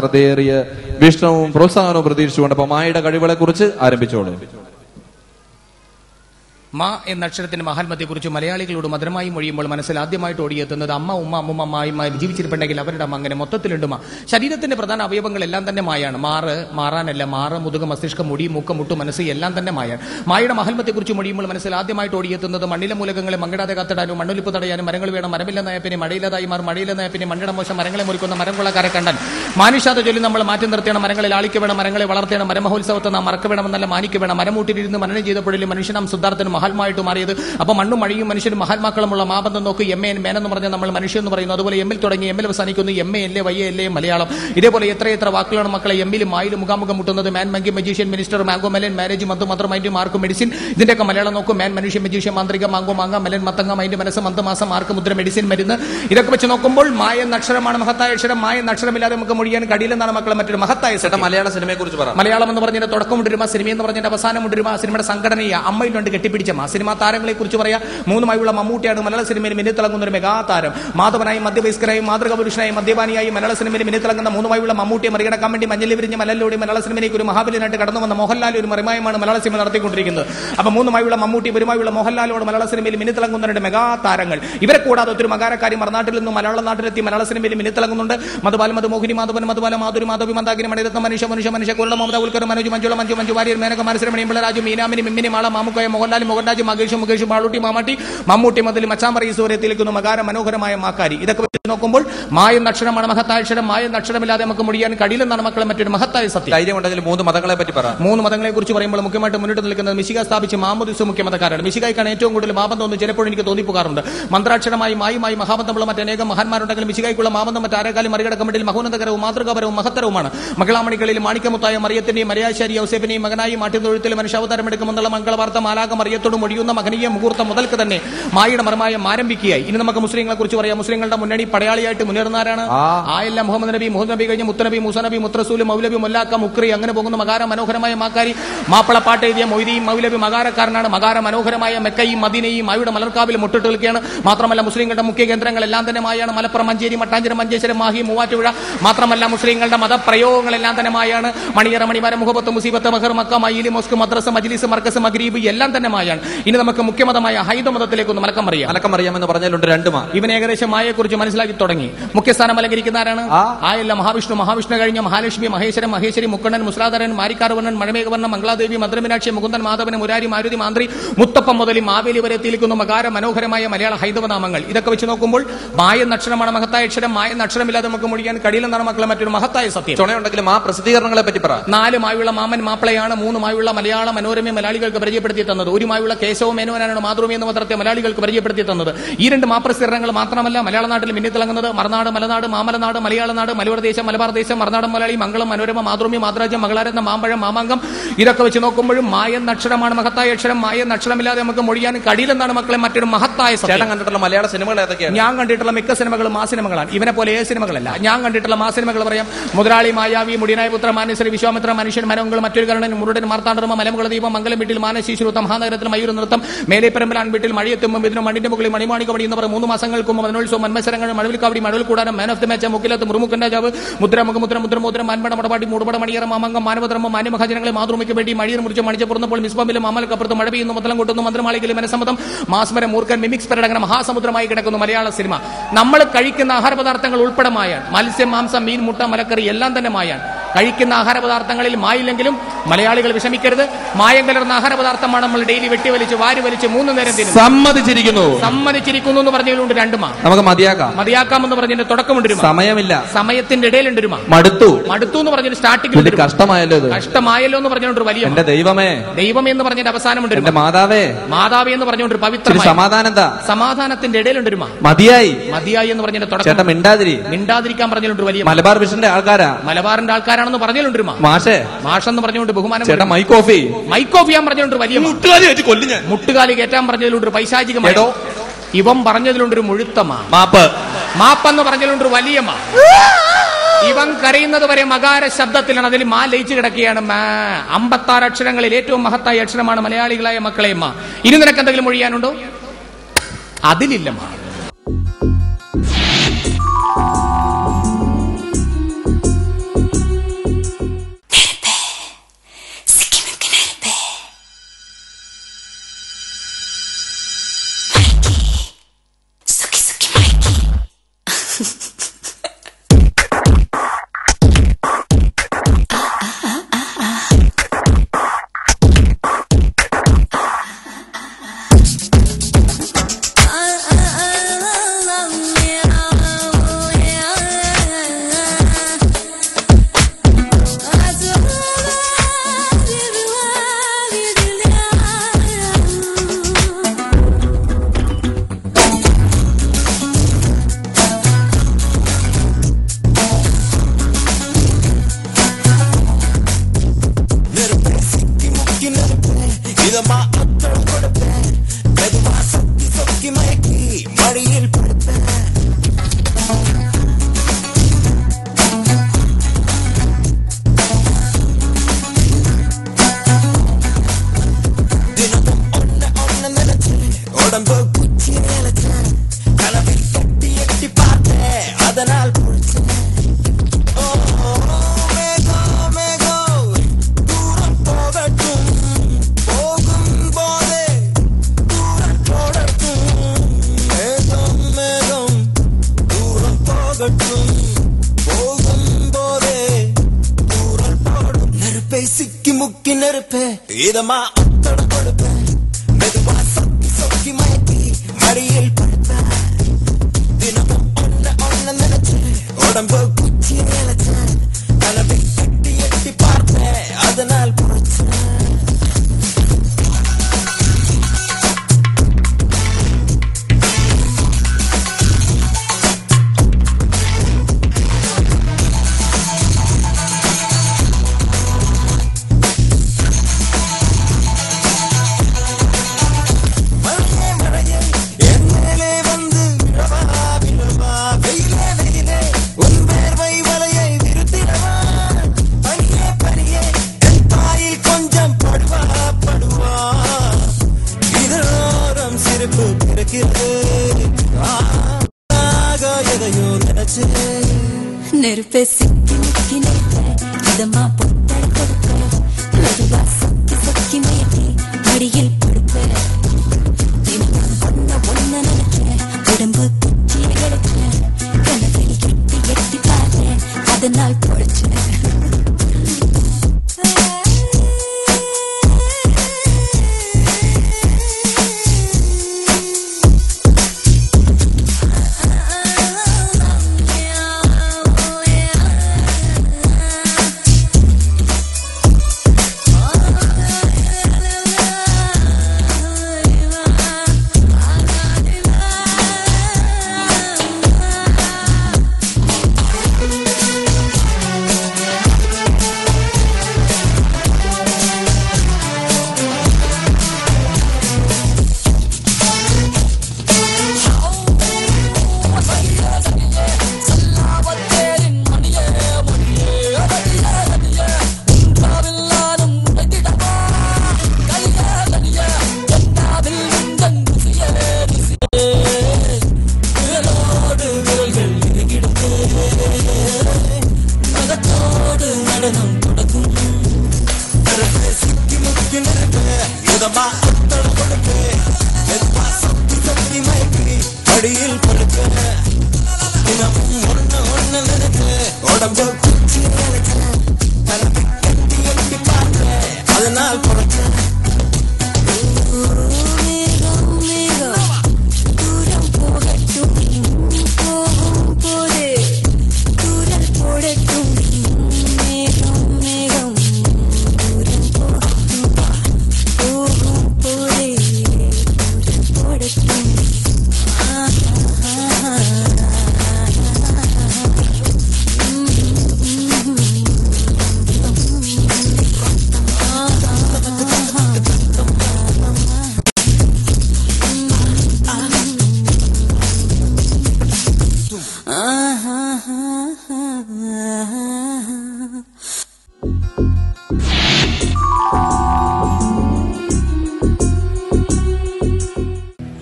ദിനമാണ് വിഷ്ണുവും പ്രോത്സാഹനവും പ്രതീക്ഷിച്ചുകൊണ്ട് അപ്പൊ മായയുടെ കഴിവുകളെ കുറിച്ച് ആരംഭിച്ചോളൂ. എന്ന അക്ഷരത്തിന്റെ മഹാത്മത്തെക്കുറിച്ച് മലയാളികളോട് മധുരമായി മൊഴിയുമ്പോൾ മനസ്സിൽ ആദ്യമായിട്ട് ഓടിയെത്തുന്നത് അമ്മ ഉമ്മ അമ്മുമ്മ അമ്മായിമാർ ജീവിച്ചിരിപ്പുണ്ടെങ്കിൽ അവരുടെ അമ്മ അങ്ങനെ മൊത്തത്തിലുണ്ടുമാ ശരീരത്തിന്റെ പ്രധാന അവയവങ്ങളെല്ലാം തന്നെ മായാണ്. മാറ് മാറാനല്ല മാറ് മുതുക മസ്തിഷ്കം മുടി മൂക്ക മുട്ടു മനസ്സ് എല്ലാം തന്നെ മായാണ്. മായയുടെ മഹാത്മത്തെക്കുറിച്ച് മൊഴിയുമ്പോൾ മനസ്സിൽ ആദ്യമായിട്ട് ഓടിയെത്തുന്നത് മണ്ണിലെ മൂലകങ്ങളെ മങ്ങടാതെ കത്തടാനും മണ്ണൊലിപ്പ് തടയാനും മരങ്ങൾ വേണം മരമില്ലെന്നായ പിന്നെ മഴയില്ലാതായി മാറും മഴയില്ലെന്നായ പിന്നെ മണ്ണിട മോശം മരങ്ങളെ മുറിക്കുന്ന മരം കൊള്ളക്കാരെ കണ്ടാൽ. മാനുഷാത ജോലി നമ്മൾ മാറ്റി നിർത്തിയാണ് മരങ്ങളെ ലാളിക്ക് വേണം മരങ്ങളെ വളർത്തിയാണ് മരമഹോത്സവത്തെ നാം മറക്ക വേണമെന്നല്ല മാനിക്ക് വേണം. മരമൂട്ടിലിരുന്ന് മനനം ചെയ്തപ്പോഴും മനുഷ്യനാം സിദ്ധാർത്ഥനും മഹാത്മായിട്ട് മാറിയത്. അപ്പൊ മണ്ണും മഴയും മനുഷ്യരും മഹാത്മാക്കളുമുള്ള മാബന്ധം നോക്കി. എം എൻ മേനെന്ന് പറഞ്ഞാൽ നമ്മൾ മനുഷ്യൻ എന്ന് പറയുന്നു. അതുപോലെ എമ്മിൽ തുടങ്ങി എമ്മിൽ അവസാനിക്കുന്നു. എം എ എല്ലേ വയ്യ എല്ലേ മലയാളം. ഇതേപോലെ എത്ര എത്ര വാക്കുകളാണ് മക്കളെ എമ്മിലും മായിലും മുഖാമുഖം മുട്ടുന്നത്? Man monkey magician minister mango melon marriage month മന്ത്രം മൈൻഡ് മാർക്ക് മെഡിസിൻ ഇതിന്റെയൊക്കെ മലയാളം നോക്കും. മാൻ മനുഷ്യ മജീഷ്യൻ മാന്ത്രിക മാങ്കോ മാങ്ങ മലൻ മത്തങ്ങ മൈൻഡ് മനസ്സ് മന്ത് മാസം മാർക്ക് മുദ്ര മെഡിസിൻ മരുന്ന്. ഇതൊക്കെ വെച്ച് നോക്കുമ്പോൾ മായ എന്ന അക്ഷരമാണ് മഹത്തായ അക്ഷരം. മായ എന്ന അക്ഷരമില്ലാതെ നമുക്ക് മൊഴിയാൻ കഴിയില്ലെന്നാണ് മക്കളെ മറ്റൊരു മഹത്തായ ചേട്ടാ മലയാള സിനിമയെ കുറിച്ച് പറയാം മലയാളം എന്ന് പറഞ്ഞതിന്റെ തുടക്കം കൊണ്ടിരുമ സിനിമ എന്ന് പറഞ്ഞതിന്റെ അവസാനം കൊണ്ടിരുമ സിനിമയുടെ സംഘടനയെ അമ്മയിലുണ്ട് കെട്ടിപ്പിടിച്ചമ്മ സിനിമാ താരങ്ങളെ കുറിച്ച് പറയാം. മൂന്നുമായുള്ള മമ്മൂട്ടിയാണ് മലയാള സിനിമയിൽ മിന്നിത്തിളങ്ങുന്ന ഒരു മെഗാതാരം മാധവനായി മധ്യവയസ്കരായി മാതൃക പുരുഷനായി മദ്യപാനിയായി മലയാള സിനിമയിൽ മിന്നിത്തിളങ്ങുന്ന മൂന്നുമായുള്ള മമ്മൂട്ടിയെ മറികടക്കാൻ വേണ്ടി മഞ്ഞലി വിരിഞ്ഞ് മലലോടി മലയാള സിനിമയിലേക്ക് ഒരു മഹാബലിനായിട്ട് കടന്നു വന്ന മോഹൻലാൽ ഒരു മറിമായമാണ് മലയാള സിനിമ നടത്തിക്കൊണ്ടിരിക്കുന്നത്. അപ്പൊ മൂന്നുമായുള്ള മമ്മൂട്ടി ഒരുമായുള്ള മോഹൻലാലോട് മലയാള സിനിമയിൽ മിന്നിത്തിളങ്ങുന്ന മെഗാതാരങ്ങൾ മെഗാ താരങ്ങൾ. ഇവരെ കൂടാതെ ഒത്തിരി മകാരക്കാരി മറുനാട്ടിൽ നിന്നും മലയാള നാട്ടിലെത്തി മലയാള സിനിമയിൽ മിന്നിത്തിളങ്ങുന്നുണ്ട്. മധുബാല മധുമോഹിനി മാധവൻ മധുബാല മാധുരി മാധവി മന്ദാകിനി മണിരത്ന മനുഷ്യ മനുഷ്യ മനുഷ്യ കൊല്ലം മമത ഉൽക്കർ മനോജ് മഞ്ജുള മഞ്ജു മഞ്ജു വാര്യർ മേനക മത്സരമണി രാജു മീനാമിനി മിമ്മിനി മാള മാമുക്കോയ മോഹൻലാൽ മോഹൻരാജ് മകേഷ് മുകേഷും മാളൂട്ടി മാമാട്ടി മമ്മൂട്ടി മതിൽ മച്ചാമ്പറ ഈശ്വരെ തിളിക്കുന്നു മകാര മനോഹരമായ മാക്കാരി. ഇതൊക്കെ വെച്ച് നോക്കുമ്പോൾ മായ നക്ഷരമാണ് മഹത്തായ അക്ഷരം. മായ നക്ഷരമില്ലാതെ നമുക്ക് മുടിയാൻ കഴിയില്ലെന്നാണ് മക്കളെ മറ്റൊരു മഹത്തായ സത്യം. ധൈര്യം ഉണ്ടെങ്കിൽ മൂന്ന് മതങ്ങളെ പറ്റി പറയാം മൂന്ന് മതങ്ങളെ കുറിച്ച് പറയുമ്പോൾ മുഖ്യമായിട്ട് മുന്നിട്ട് നിൽക്കുന്നത് മിശിക സ്ഥാപിച്ച് മാമോദിസ് മുഖ്യ മതക്കാരാണ് മിശികായിക്കാണ് ഏറ്റവും കൂടുതൽ മാബന്ധം തോന്നുന്നു ചിലപ്പോൾ എനിക്ക് തോന്നിപ്പോകാറുണ്ട്. മന്ത്രാക്ഷരമായി മായുമായി മഹാബന്ധമുള്ള മറ്റനേകം മഹാന്മാരുണ്ടെങ്കിലും മിശികായിക്കുള്ള മാബന്ധം മറ്റാരെക്കാളും മറികടക്കാൻ വേണ്ടി മഹോന്നതകരവും മാതൃകാപരവും മഹത്തരവുമാണ്. മകളാമണികളിൽ മാണിക്കമുത്തായ മറിയത്തിന്റെയും മര്യാശാരി ഔസേപ്പിനെയും മകനായി മാട്ടിത്തൊഴുത്തിൽ മനുഷ്യാവതാരം എടുക്കുമെന്നുള്ള മംഗളവാർത്ത മാലാകം അറിയത്തോടും മറിയത്തോട് മുടിയുന്ന മകനീയ മുഹൂർത്തം മുതൽക്ക് തന്നെ മായയുടെ മർമായം ആരംഭിക്കുകയായി. ഇനി നമുക്ക് മുസ്ലിങ്ങളെ കുറിച്ച് പറയാം. മുസ്ലിങ്ങളുടെ മുന്നണി പടയാളിയായിട്ട് മുന്നേറുന്നവരാണ്. ആയല്ല മുഹമ്മദ് നബി മുഹമ്മദ് നബി കഴിഞ്ഞ് മുത്തനബി മുസനബി മുത്രസൂൽ മൗലബി മൊല്ലാക്ക മുക്രി അങ്ങനെ പോകുന്ന മകാര മനോഹരമായ മാക്കാരി മാപ്പിളപ്പാട്ട് എഴുതിയ മൊയ്തിയും മൗലബി മകാരക്കാരനാണ്. മകാര മനോഹരമായ മെക്കയും മദീനയും മായുടെ മലർക്കാവിൽ മുട്ടിട്ട് നിൽക്കുകയാണ്. മാത്രമല്ല മുസ്ലിങ്ങളുടെ മുഖ്യ കേന്ദ്രങ്ങൾ എല്ലാം തന്നെ മായാണ്. മലപ്പുറം മഞ്ചേരി മട്ടാഞ്ചേരി മഞ്ചേശ്വരം മാഹി മൂവാറ്റുപുഴ. മാത്രമല്ല മുസ്ലിങ്ങളുടെ മതപ്രയോഗങ്ങളെല്ലാം തന്നെ മായാണ്. മണിയറ മണിമാര മുഹബത്ത് മുസീബത്ത് മഹർ മക്ക മയിലി മോസ്ക് മദ്രസ മജ്ലിസ് മർക്കസ് മഗ്രീബ് എല്ലാം തന്നെ മായാണ്. ഇനി നമുക്ക് മുഖ്യമതമായ ഹൈദ മതത്തിലേക്ക് ഒന്ന് മലക്കം അറിയാം മലക്കം അറിയാമെന്ന് പറഞ്ഞാലുണ്ട് രണ്ട് മാ. ഇവൻ ഏകദേശം മായയെ കുറിച്ച് മനസ്സിലാക്കി തുടങ്ങി. മുഖ്യസ്ഥാനം അലങ്കരിക്കുന്ന ആരാണ്? ആയല്ല മഹാവിഷ്ണു. മഹാവിഷ്ണു കഴിഞ്ഞ മഹാലക്ഷ്മി മഹേശ്വരൻ മഹേശ്വരി മുക്കണ്ണൻ മുസ്ലാധരൻ മാരിക്കാർവണ്ണൻ മഴമേഘവർണൻ മംഗളാദേവി മധുരമീനാക്ഷി മുകുന്ദൻ മാധവൻ മുരാരി മാരുതി മാന്ത്രി മുത്തപ്പം മുതൽ മാവേലി വരെ എത്തിയിരിക്കുന്ന മകാര മനോഹരമായ മലയാള ഹൈന്ദവ നാമങ്ങൾ. ഇതൊക്കെ വെച്ച് നോക്കുമ്പോൾ മായ നക്ഷരമാണ് മഹത്തായ അക്ഷരം. മായ നക്ഷരമില്ലാതെ നമുക്ക് മുടിക്കാൻ കഴിയില്ലെന്നാണ് മക്കളെ മറ്റൊരു മഹത്തായ സത്യം. ചുണയുണ്ടെങ്കിലും ആ പ്രസിദ്ധീകരണങ്ങളെ പറ്റി പറ. നാല് മായുള്ള മാമൻ മാപ്പിളയാണ് മൂന്ന് മായുള്ള മലയാള മനോരമ മലയാളികൾക്ക് പരിചയപ്പെടുത്തി തന്നത്. ഒരു മായുള്ള കേശവ മേനോനാണ് മാതൃമി എന്ന പത്രത്തെ മലയാളികൾക്ക് പരിചയപ്പെടുത്തി തന്നത്. ഈ രണ്ട് മാപ്രസിദ്ധങ്ങൾ മാത്രമല്ല മലയാള നാട്ടിൽ മിന്നിത്തിളങ്ങുന്നത്. മറുനാട് മലനാട് മാമലനാട് മലയാളനാട് മലയോര ദേശം മലബാർ ദേശം മറുനാടൻ മലയാളി മംഗളം മനോരമ മാതൃമി മാതൃരാജ്യം മകളാരെന്ന മാമ്പഴം മാമാങ്കം ഇതൊക്കെ വെച്ച് നോക്കുമ്പോഴും മായ അക്ഷരമാണ് മഹത്തായ അക്ഷരം. മായ അക്ഷരമില്ലാതെ നമുക്ക് മൊഴിയാൻ കഴിയില്ലെന്നാണ് മക്കളെ മറ്റൊരു മഹത്തായ. ചേട്ടൻ കണ്ടിട്ടുള്ള മലയാള സിനിമകൾ ഏതൊക്കെയാണ്? ഞാൻ കണ്ടിട്ടുള്ള മിക്ക സിനിമകളും ആ സിനിമകളാണ്. ഇവനെ പോലെ ഏ സിനിമകളല്ല. ഞാൻ കണ്ടിട്ടുള്ള ആ സിനിമകൾ പറയാം. മുതലാളി മായാവി മുടിനായ പുത്ര മാനേശ്വരി വിശ്വാമിത്ര മനുഷ്യൻ മനോങ്ങൾ മറ്റൊരു കരണൻ മുരുടൻ മാർത്താണ്ഡർമ മലമുകള ദീപം മംഗലം വീട്ടിൽ മാനശീശ്വരത്തം മഹാനഗരത്തിൽ മയൂർ നൃത്തം മേലേപ്പരമ്പലാൻ വീട്ടിൽ മഴയെത്തുമ്പോൾ ഇതിന് മണ്ണിന്റെ മുകളിൽ മണിമാണിക മണി എന്ന് പറയും മൂന്ന് മാസങ്ങൾക്ക് മനോത്സവം മന്മത്സരങ്ങൾ മഴവിൽക്കാവടി മഴവിൽ കൂടാനും മാൻ ഓഫ് ദ മാച്ച് മുക്കിലത്ത് മുറുമുക്കന്റെ ജാവ് മുദ്രമുഖ മുദ്ര മുദ്ര മുദ്ര മാൻപട മടപാടി മൂടുപട മണിയറ മാമംഗം മാനവധർമ്മ മാന്യമഹാജനങ്ങളെ മാതൃമയ്ക്ക് വേണ്ടി മണിയർ മുറിച്ച് മണിച്ച് പുറന്നപ്പോൾ മിസ്ബാമിലെ മാമലക്കപ്പുറത്ത് മഴ പെയ്യുന്നു മുതലം കൊട്ടുന്നു മന്ത്രമാളികളിൽ മനസമ്മതം മാസ്മരം മൂർഖൻ മിമിക്സ് പരടങ്ങനെ മഹാസമുദ്രമായി കിടക്കുന്നു മലയാള സിനിമ. നമ്മൾ കഴിക്കുന്ന ആഹാര പദാർത്ഥങ്ങൾ ഉൾപ്പെടെ മായാൻ മത്സ്യം മാംസം മീൻ മുട്ട മലക്കറി എല്ലാം തന്നെ മായാൻ. കഴിക്കുന്ന ആഹാര പദാർത്ഥങ്ങളിൽ മായില്ലെങ്കിലും മലയാളികൾ വിഷമിക്കരുത്. മായം കലർന്ന ആഹാര പദാർത്ഥമാണ് നമ്മൾ ഡെയിലി വെട്ടിവലിച്ച് വാരി വലിച്ച് മൂന്ന് നേരം തിന്നും സമ്മതിച്ചിരിക്കുന്നു. സമ്മതിച്ചിരിക്കുന്നു എന്ന് പറഞ്ഞതിലുണ്ട് രണ്ടുമാ നമുക്ക് മതിയാക്കാം. മതിയാക്കാമെന്ന് പറഞ്ഞതിന്റെ തുടക്കമുണ്ട്. സമയമില്ല. സമയത്തിന്റെ ഇടയിലുണ്ട് ഒരു മടുത്തു. മടുത്തു എന്ന് പറഞ്ഞൊരു സ്റ്റാർട്ടിംഗ് കഷ്ടമായല്ലോ കഷ്ടമായല്ലോ എന്ന് പറഞ്ഞുകൊണ്ട് വലിയ ദൈവമേ എന്റെ ദൈവമേ. ദൈവം എന്ന് പറഞ്ഞതിന്റെ അവസാനമുണ്ട് എന്റെ. മാതാവേ. മാതാവി എന്ന് പറഞ്ഞുകൊണ്ട് പവിത്ര സമാധാനം സമാധാനത്തിന്റെ ഇടയിലുണ്ട് ഒരു മതിയായി. മതിയായി എന്ന് പറഞ്ഞതിന്റെ തുടക്കം. മിണ്ടാതിരി. മിണ്ടാതിരിക്കാൻ പറഞ്ഞിട്ടുണ്ട് വലിയ മലബാർ വിഷന്റെ ആൾക്കാരാ. മലബാറിന്റെ ആൾക്കാരാണെന്ന് പറഞ്ഞതിലുണ്ട് പറഞ്ഞിട്ടുണ്ട് മാഷേ. മാഷെന്ന് പറഞ്ഞുകൊണ്ട് ബഹുമാനം ചേട്ടാ മൈക്ക് ഓഫ്. മൈക്ക് ഓഫ് ചെയ്യാൻ പറഞ്ഞുകൊണ്ട് വലിയ. മുട്ടുകാലി കയറ്റാൻ പറഞ്ഞതിലുണ്ട് എടോ. ഇവൻ പറഞ്ഞതിലുണ്ട് ഒരു മുഴുത്തമാ മാപ്പ്. മാപ്പെന്ന് പറഞ്ഞതിലുണ്ട് വലിയ മാ. ഇവൻ കരയുന്നത് വരെ മകാര ശബ്ദത്തിലാണ്. അതിൽ മാ ലയിച്ചു കിടക്കുകയാണ് മാ. അമ്പത്താറ് അക്ഷരങ്ങളിൽ ഏറ്റവും മഹത്തായ അക്ഷരമാണ് മലയാളികളായ മക്കളെ മാ. ഇനി നിനക്ക് എന്തെങ്കിലും ഒഴിയാനുണ്ടോ അതിലില്ല മാ.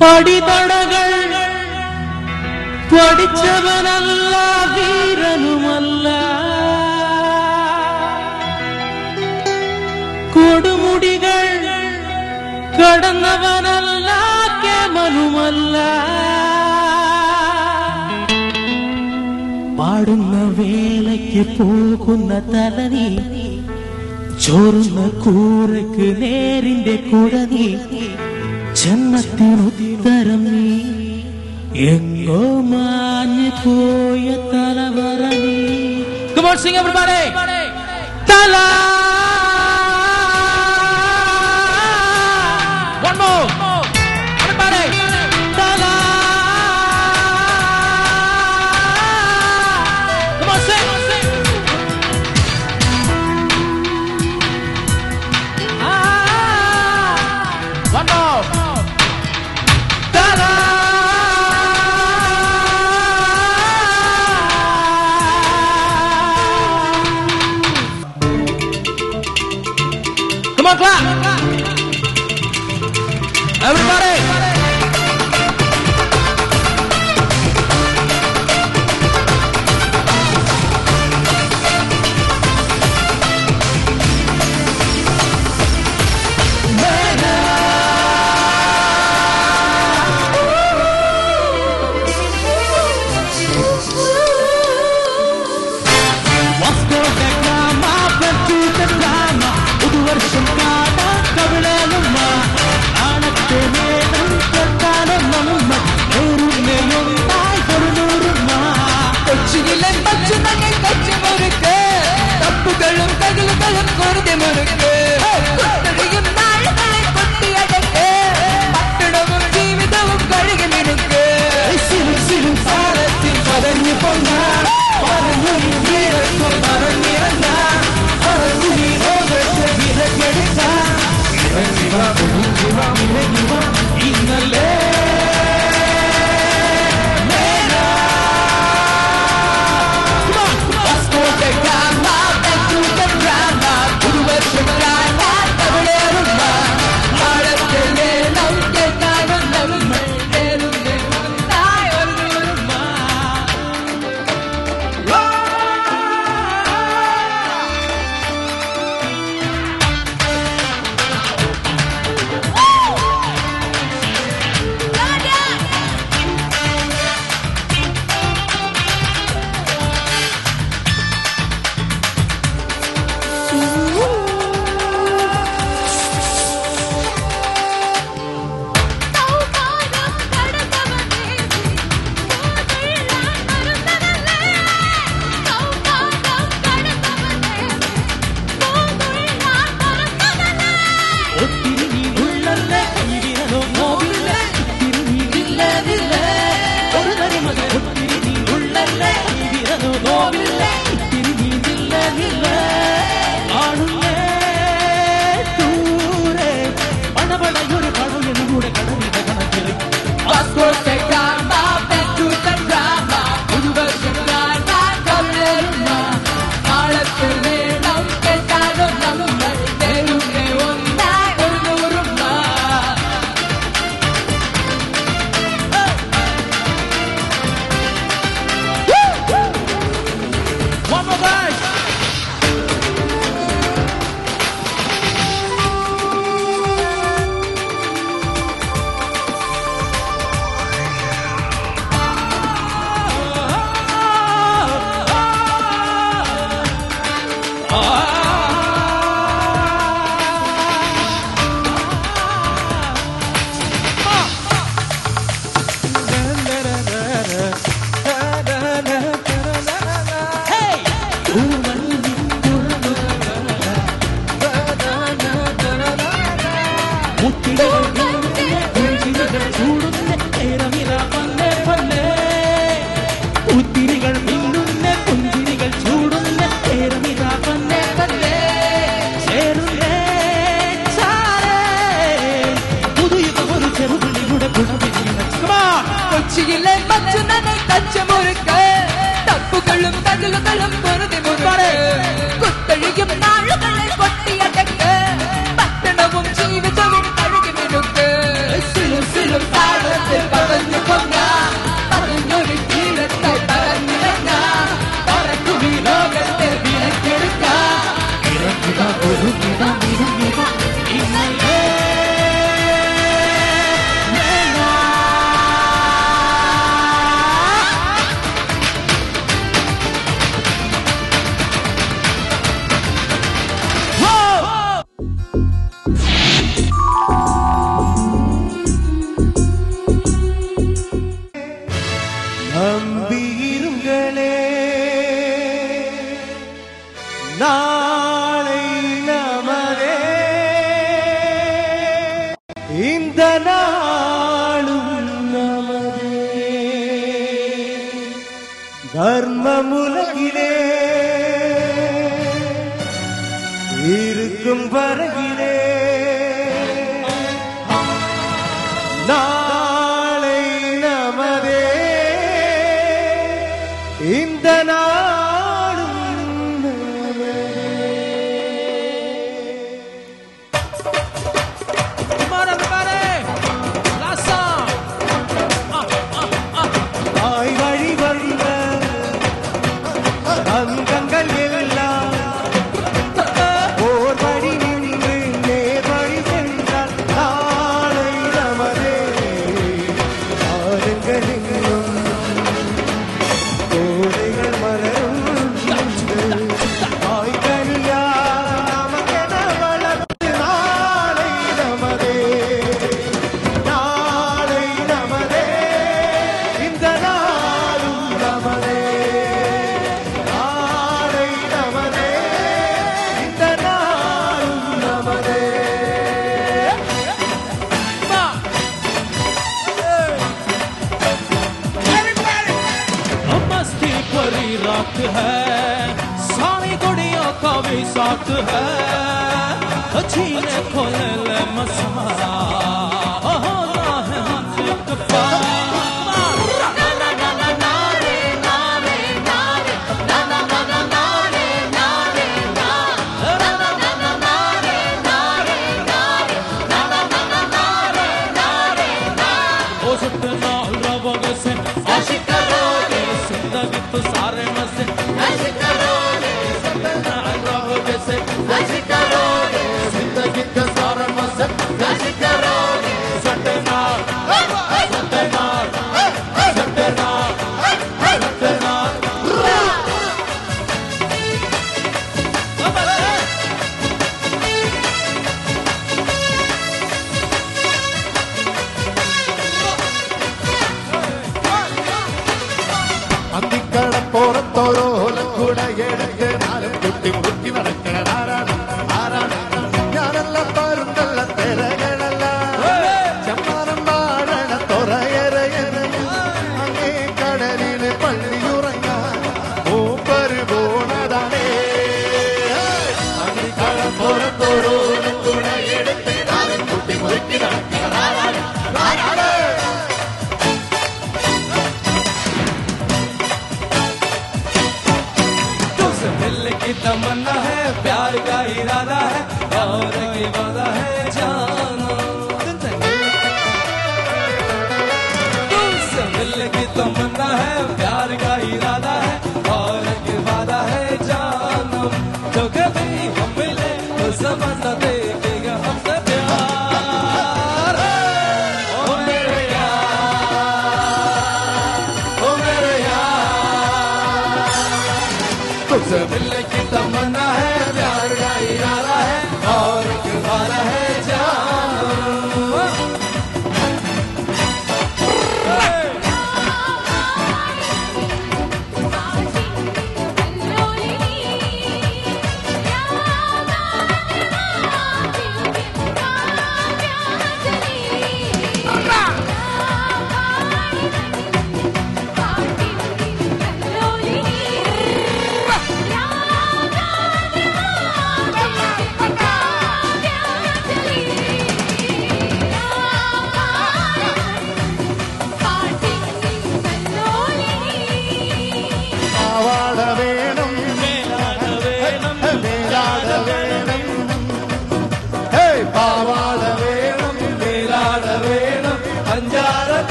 പടിതടകൾ. പഠിച്ചവനല്ല വീരനുമല്ല. കൊടുമുടികൾ കടന്നവനല്ല കേമനുമല്ല. പാടുന്ന വേലയ്ക്ക് പോകുന്ന തലനീ ചോറുന്ന കൂറയ്ക്ക് നേരിന്റെ കുടനീ ജന്മത്തിനുത്തരമീ എങ്ങോ മാഞ്ഞു പോയ തലവറമീ കുമാർ സിംഗ് എവിടെ തല One more.